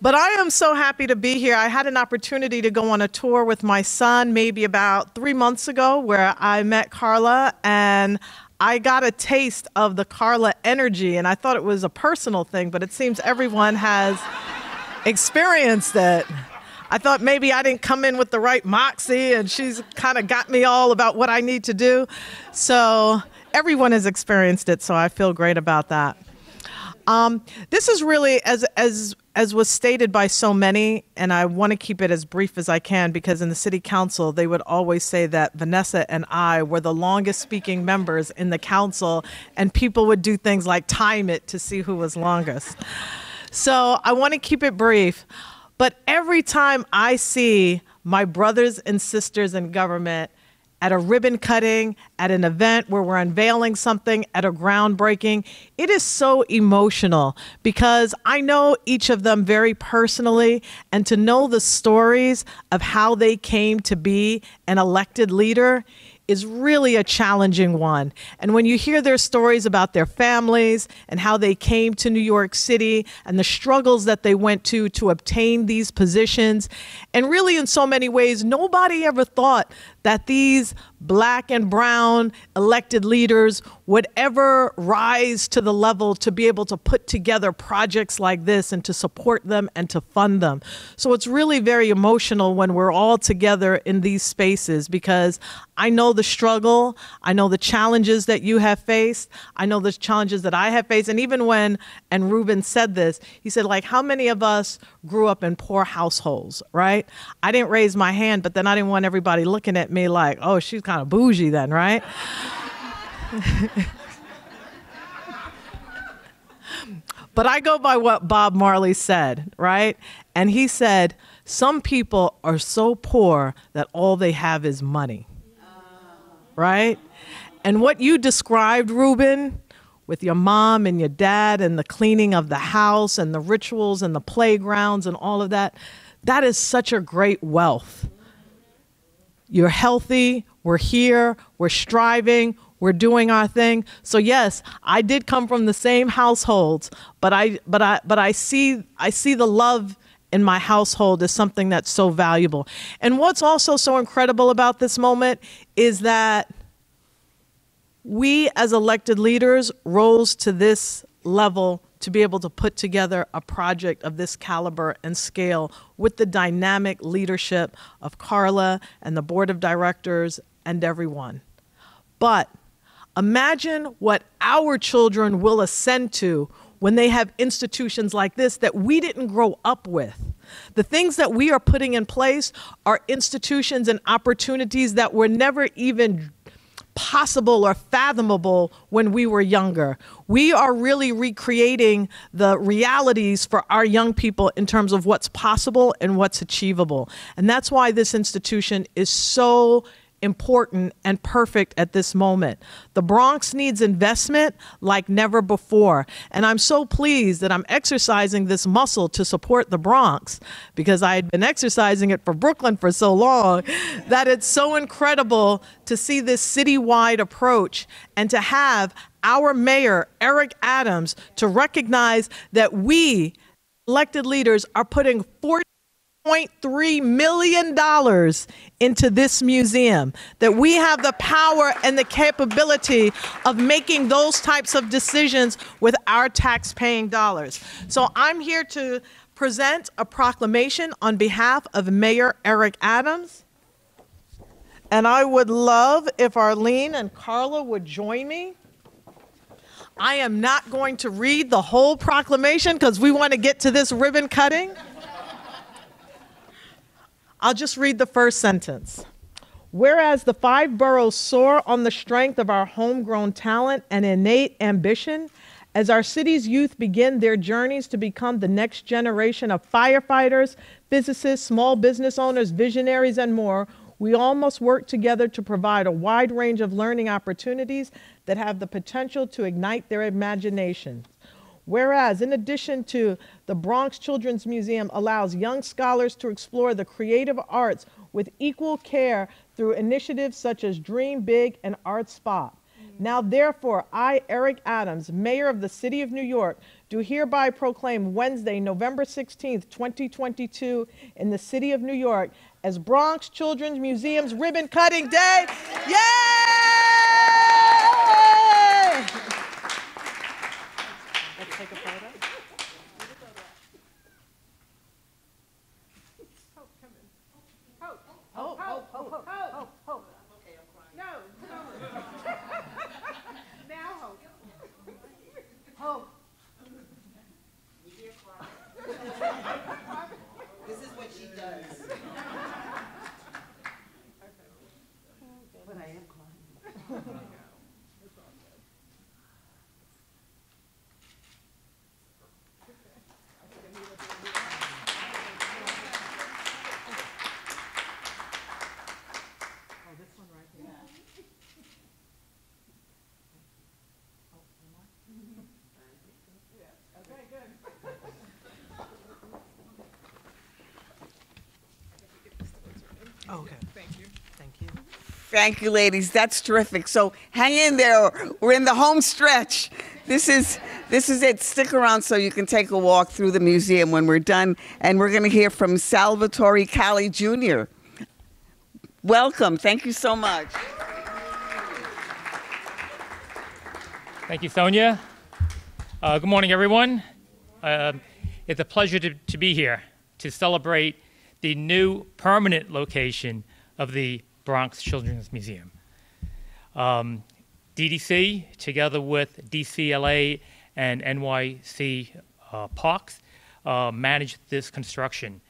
But I am so happy to be here. I had an opportunity to go on a tour with my son maybe about three months ago where I met Carla and I got a taste of the Carla energy, and I thought it was a personal thing, but it seems everyone has experienced it. I thought maybe I didn't come in with the right moxie, and she's kind of got me all about what I need to do. So everyone has experienced it, so I feel great about that. Um, this is really, as as as was stated by so many, and I want to keep it as brief as I can because in the city council, they would always say that Vanessa and I were the longest speaking members in the council, and people would do things like time it to see who was longest. So I want to keep it brief. But every time I see my brothers and sisters in government at a ribbon cutting, at an event where we're unveiling something, at a groundbreaking. It is so emotional because I know each of them very personally, and to know the stories of how they came to be an elected leader is really a challenging one. And when you hear their stories about their families and how they came to New York City and the struggles that they went to to obtain these positions, and really in so many ways, nobody ever thought that these black and brown elected leaders would ever rise to the level to be able to put together projects like this and to support them and to fund them. So it's really very emotional when we're all together in these spaces because I know the struggle, I know the challenges that you have faced, I know the challenges that I have faced. And even when, and Ruben said this, he said, like, how many of us grew up in poor households, right? I didn't raise my hand, but then I didn't want everybody looking at me like, oh, she's kind of bougie then, right? but I go by what Bob Marley said, right? And he said, some people are so poor that all they have is money, oh. right? And what you described, Ruben, with your mom and your dad and the cleaning of the house and the rituals and the playgrounds and all of that, that is such a great wealth. You're healthy, we're here, we're striving, we're doing our thing. So yes, I did come from the same households, but I but I but I see I see the love in my household as something that's so valuable. And what's also so incredible about this moment is that we as elected leaders rose to this level to be able to put together a project of this caliber and scale with the dynamic leadership of Carla and the board of directors and everyone. But imagine what our children will ascend to when they have institutions like this that we didn't grow up with. The things that we are putting in place are institutions and opportunities that were never even possible or fathomable when we were younger. We are really recreating the realities for our young people in terms of what's possible and what's achievable. And that's why this institution is so important and perfect at this moment. The Bronx needs investment like never before. And I'm so pleased that I'm exercising this muscle to support the Bronx because I had been exercising it for Brooklyn for so long that it's so incredible to see this citywide approach and to have our mayor, Eric Adams, to recognize that we, elected leaders, are putting 40 $1.3 million into this museum, that we have the power and the capability of making those types of decisions with our tax-paying dollars. So I'm here to present a proclamation on behalf of Mayor Eric Adams. And I would love if Arlene and Carla would join me. I am not going to read the whole proclamation because we want to get to this ribbon cutting. I'll just read the first sentence. Whereas the five boroughs soar on the strength of our homegrown talent and innate ambition, as our city's youth begin their journeys to become the next generation of firefighters, physicists, small business owners, visionaries, and more, we all must work together to provide a wide range of learning opportunities that have the potential to ignite their imaginations. Whereas, in addition to the Bronx Children's Museum allows young scholars to explore the creative arts with equal care through initiatives such as Dream Big and Art Spot. Mm. Now, therefore, I, Eric Adams, Mayor of the City of New York, do hereby proclaim Wednesday, November 16th, 2022, in the City of New York as Bronx Children's Museum's Ribbon Cutting Day. Yay! take a photo? Okay. Thank you. Thank you. Thank you, ladies. That's terrific. So hang in there. We're in the home stretch. This is this is it. Stick around so you can take a walk through the museum when we're done. And we're going to hear from Salvatore Cali Jr. Welcome. Thank you so much. Thank you, Sonia. Uh, good morning, everyone. Uh, it's a pleasure to, to be here to celebrate the new permanent location of the Bronx Children's Museum. Um, DDC, together with DCLA and NYC uh, Parks, uh, manage this construction.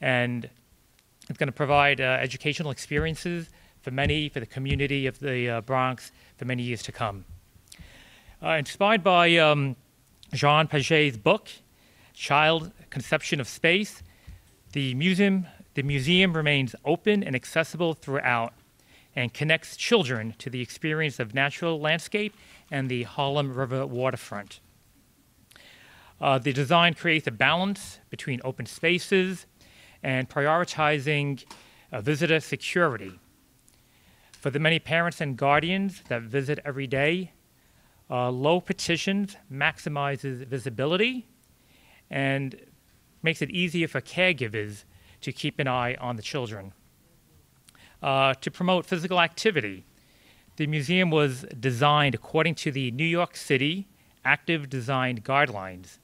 And it's going to provide uh, educational experiences for many, for the community of the uh, Bronx for many years to come. Uh, inspired by um, Jean Piaget's book, Child Conception of Space, the museum, the museum remains open and accessible throughout and connects children to the experience of natural landscape and the Harlem River waterfront. Uh, the design creates a balance between open spaces and prioritizing uh, visitor security. For the many parents and guardians that visit every day, uh, low petitions maximizes visibility and makes it easier for caregivers to keep an eye on the children. Uh, to promote physical activity, The museum was designed according to the New York City Active Design Guidelines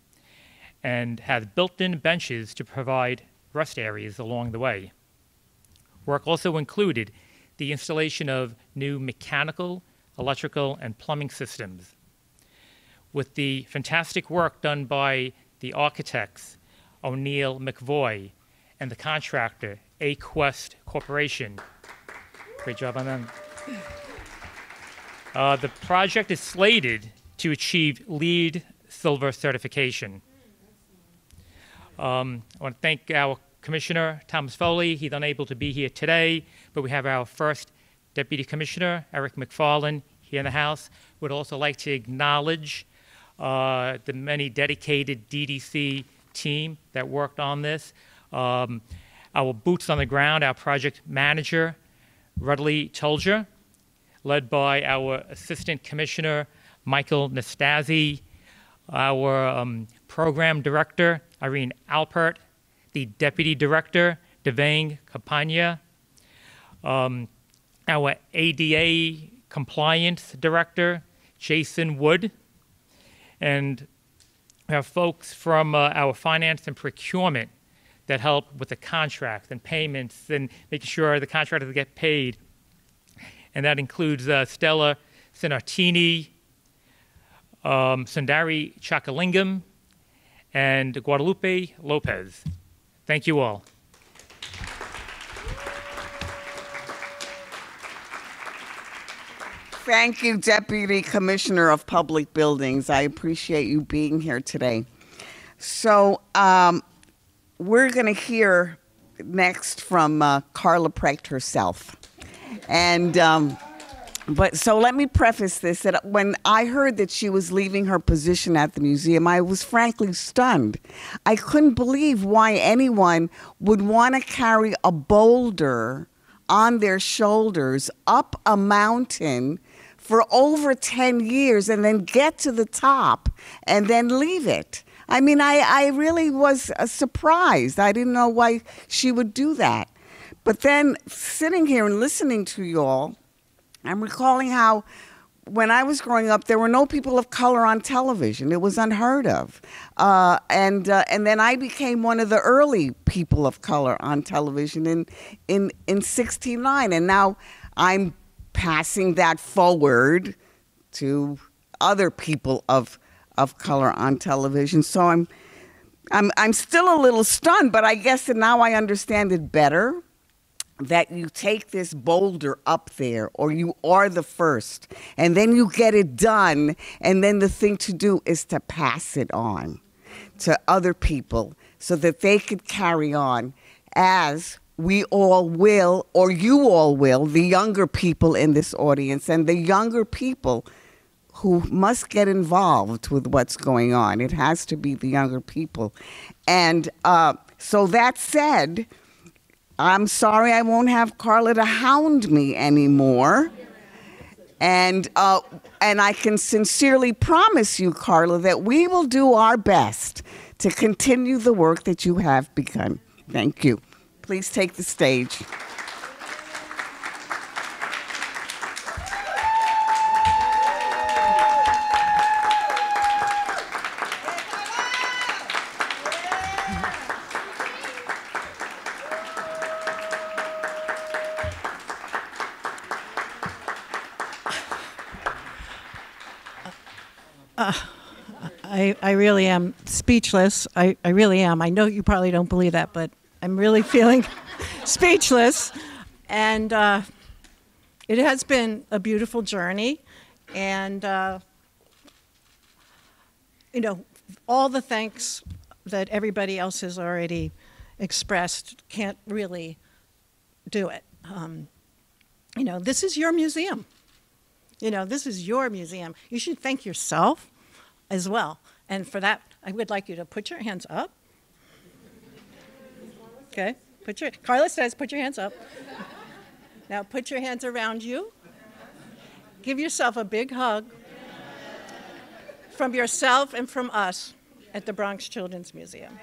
and has built in benches to provide rest areas along the way. Work also included the installation of new mechanical, electrical, and plumbing systems. With the fantastic work done by the architects O'Neill McVoy and the contractor A-Quest Corporation. Great job on them. Uh, the project is slated to achieve LEED Silver certification. Um, I want to thank our Commissioner, Thomas Foley. He's unable to be here today, but we have our first Deputy Commissioner, Eric Macfarlane, here in the House. Would also like to acknowledge uh, the many dedicated DDC team that worked on this. Um, our boots on the ground, our project manager, Rudley Tolger, led by our Assistant Commissioner, Michael Nastasi, our um, Program Director, Irene Alpert, the Deputy Director, Devang Kapanya, um, our ADA Compliance Director, Jason Wood, and have folks from uh, our finance and procurement that help with the contracts and payments and making sure the contractors get paid. And that includes uh, Stella Sinartini, um, Sundari Chakalingam, and Guadalupe Lopez. Thank you all. Thank you, Deputy Commissioner of Public Buildings. I appreciate you being here today. So, um, we're going to hear next from uh, Carla Precht herself. And, um, but so let me preface this that when I heard that she was leaving her position at the museum, I was frankly stunned. I couldn't believe why anyone would want to carry a boulder on their shoulders up a mountain for over 10 years and then get to the top and then leave it. I mean, I, I really was uh, surprised. I didn't know why she would do that. But then sitting here and listening to y'all, I'm recalling how when I was growing up, there were no people of color on television. It was unheard of. Uh, and, uh, and then I became one of the early people of color on television in, in, in 69. And now I'm passing that forward to other people of, of color on television. So I'm, I'm, I'm still a little stunned, but I guess that now I understand it better that you take this boulder up there or you are the first and then you get it done and then the thing to do is to pass it on to other people so that they could carry on as we all will or you all will the younger people in this audience and the younger people who must get involved with what's going on it has to be the younger people and uh, so that said I'm sorry I won't have Carla to hound me anymore. And, uh, and I can sincerely promise you, Carla, that we will do our best to continue the work that you have begun. Thank you. Please take the stage. I, really am speechless. I, I really am. I know you probably don't believe that, but I'm really feeling speechless. And uh, it has been a beautiful journey. And, uh, you know, all the thanks that everybody else has already expressed can't really do it. Um, you know, this is your museum. You know, this is your museum. You should thank yourself as well. And for that, I would like you to put your hands up. Okay, put your, Carla says, put your hands up. Now put your hands around you. Give yourself a big hug from yourself and from us at the Bronx Children's Museum.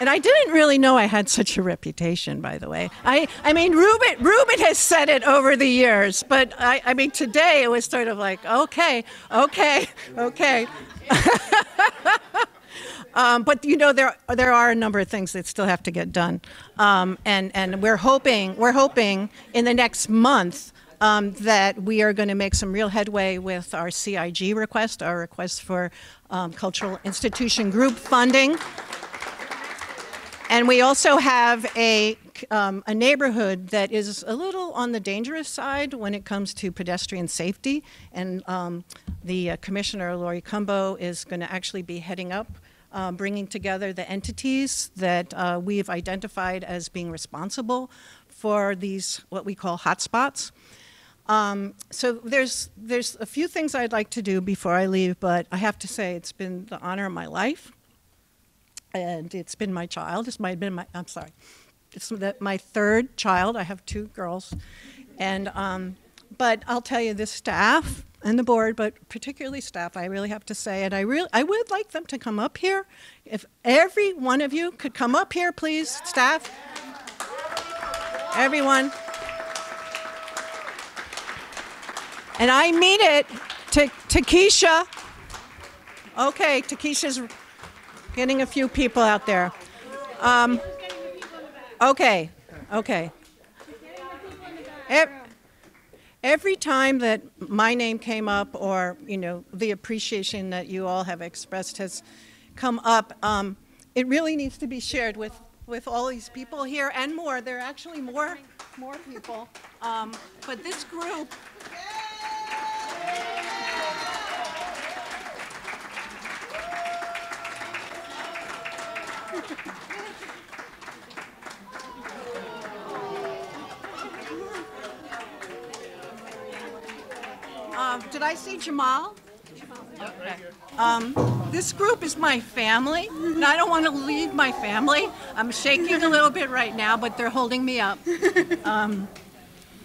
And I didn't really know I had such a reputation, by the way. I, I mean, Ruben, Ruben has said it over the years, but I, I mean, today it was sort of like, okay, okay, okay. Um, but you know there there are a number of things that still have to get done, um, and and we're hoping we're hoping in the next month um, that we are going to make some real headway with our CIG request, our request for um, cultural institution group funding. And we also have a, um, a neighborhood that is a little on the dangerous side when it comes to pedestrian safety. And um, the uh, Commissioner, Laurie Cumbo, is going to actually be heading up, uh, bringing together the entities that uh, we've identified as being responsible for these, what we call hotspots. Um, so there's, there's a few things I'd like to do before I leave, but I have to say it's been the honor of my life and it's been my child. It's my been my. I'm sorry. It's the, my third child. I have two girls, and um, but I'll tell you, this staff and the board, but particularly staff, I really have to say, and I really I would like them to come up here. If every one of you could come up here, please, staff. Everyone. And I mean it to, to Keisha. Okay, Takesha's getting a few people out there. Um, okay, okay. Every time that my name came up, or you know, the appreciation that you all have expressed has come up, um, it really needs to be shared with with all these people here and more. There are actually more more people, um, but this group. Um, did I see Jamal? Okay. Um, this group is my family, and I don't want to leave my family. I'm shaking a little bit right now, but they're holding me up. Um,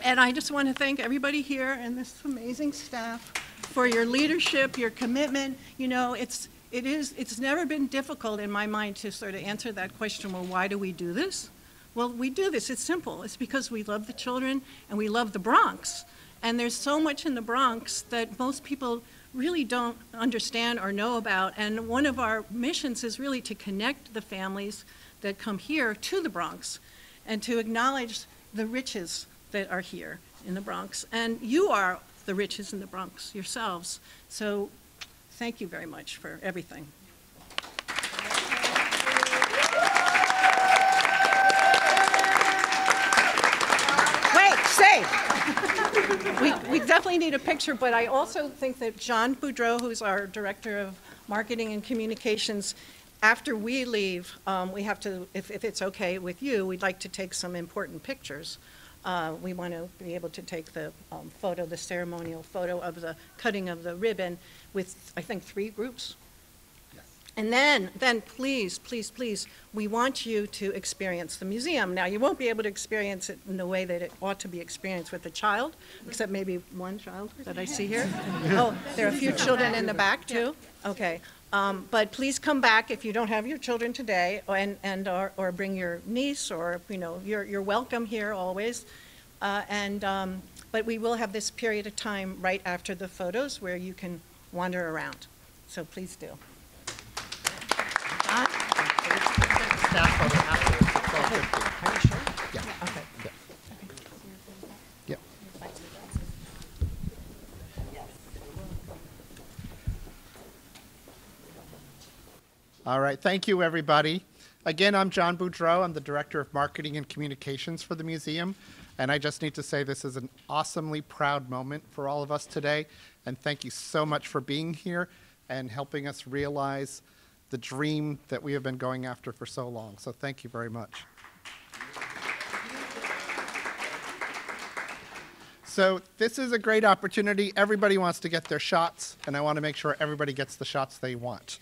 and I just want to thank everybody here and this amazing staff for your leadership, your commitment. You know, it's it is it's never been difficult in my mind to sort of answer that question. Well, why do we do this? Well, we do this. It's simple. It's because we love the children and we love the Bronx. And there's so much in the Bronx that most people really don't understand or know about. And one of our missions is really to connect the families that come here to the Bronx and to acknowledge the riches that are here in the Bronx. And you are the riches in the Bronx yourselves. So thank you very much for everything. Wait, stay. we, we definitely need a picture, but I also think that John Boudreau, who's our Director of Marketing and Communications, after we leave, um, we have to, if, if it's okay with you, we'd like to take some important pictures. Uh, we want to be able to take the um, photo, the ceremonial photo of the cutting of the ribbon with, I think, three groups. And then, then please, please, please, we want you to experience the museum. Now, you won't be able to experience it in the way that it ought to be experienced with a child, except maybe one child that I see here. Oh, there are a few children in the back too. Okay. Um, but please come back if you don't have your children today, and, and or, or bring your niece, or you know, you're, you're welcome here always. Uh, and um, but we will have this period of time right after the photos where you can wander around. So please do. Staff photo afterwards at 12:15. Yeah. Okay. Yep. All right, thank you, everybody. Again, I'm John Boudreau. I'm the Director of Marketing and Communications for the museum. And I just need to say this is an awesomely proud moment for all of us today. And thank you so much for being here and helping us realize the dream that we have been going after for so long. So thank you very much. So this is a great opportunity. Everybody wants to get their shots, and I want to make sure everybody gets the shots they want.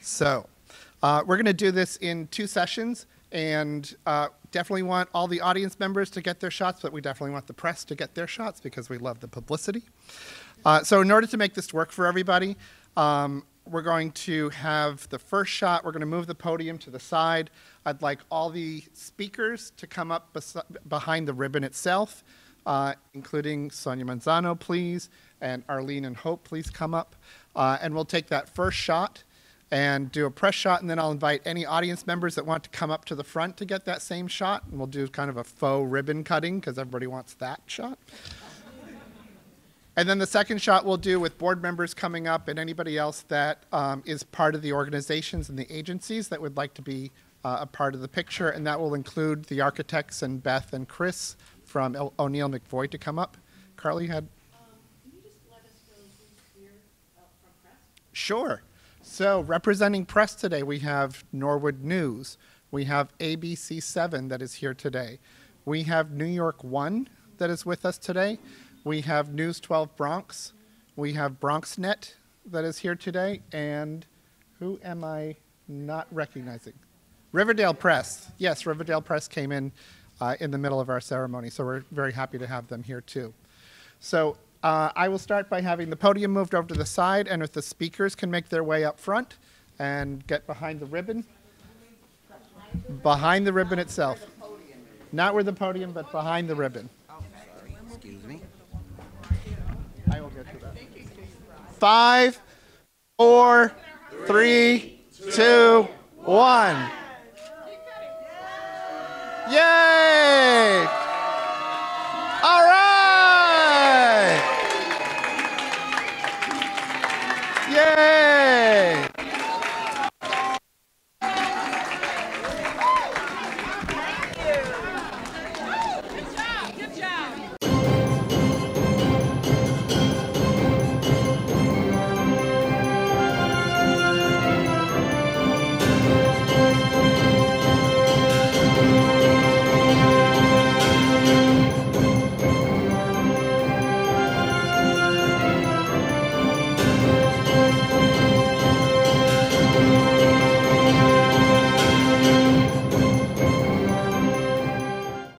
So uh, we're going to do this in two sessions, and uh, definitely want all the audience members to get their shots, but we definitely want the press to get their shots because we love the publicity. Uh, so in order to make this work for everybody, um, we're going to have the first shot. We're going to move the podium to the side. I'd like all the speakers to come up behind the ribbon itself, uh, including Sonia Manzano, please, and Arlene and Hope, please come up. Uh, and we'll take that first shot and do a press shot, and then I'll invite any audience members that want to come up to the front to get that same shot, and we'll do kind of a faux ribbon cutting because everybody wants that shot. And then the second shot we'll do with board members coming up and anybody else that um, is part of the organizations and the agencies that would like to be uh, a part of the picture. And that will include the architects and Beth and Chris from O'Neill McVoy to come up. Carly had. Sure. So, representing press today, we have Norwood News. We have ABC7 that is here today. We have New York One that is with us today. We have News 12 Bronx. We have BronxNet that is here today. And who am I not recognizing? Riverdale Press. Yes, Riverdale Press came in uh, in the middle of our ceremony, so we're very happy to have them here too. So uh, I will start by having the podium moved over to the side, and if the speakers can make their way up front and get behind the ribbon. Behind the ribbon itself. Not where the podium, but behind the ribbon. Excuse me. I will get to that. Five, four, three, two, one. Yay! Hey!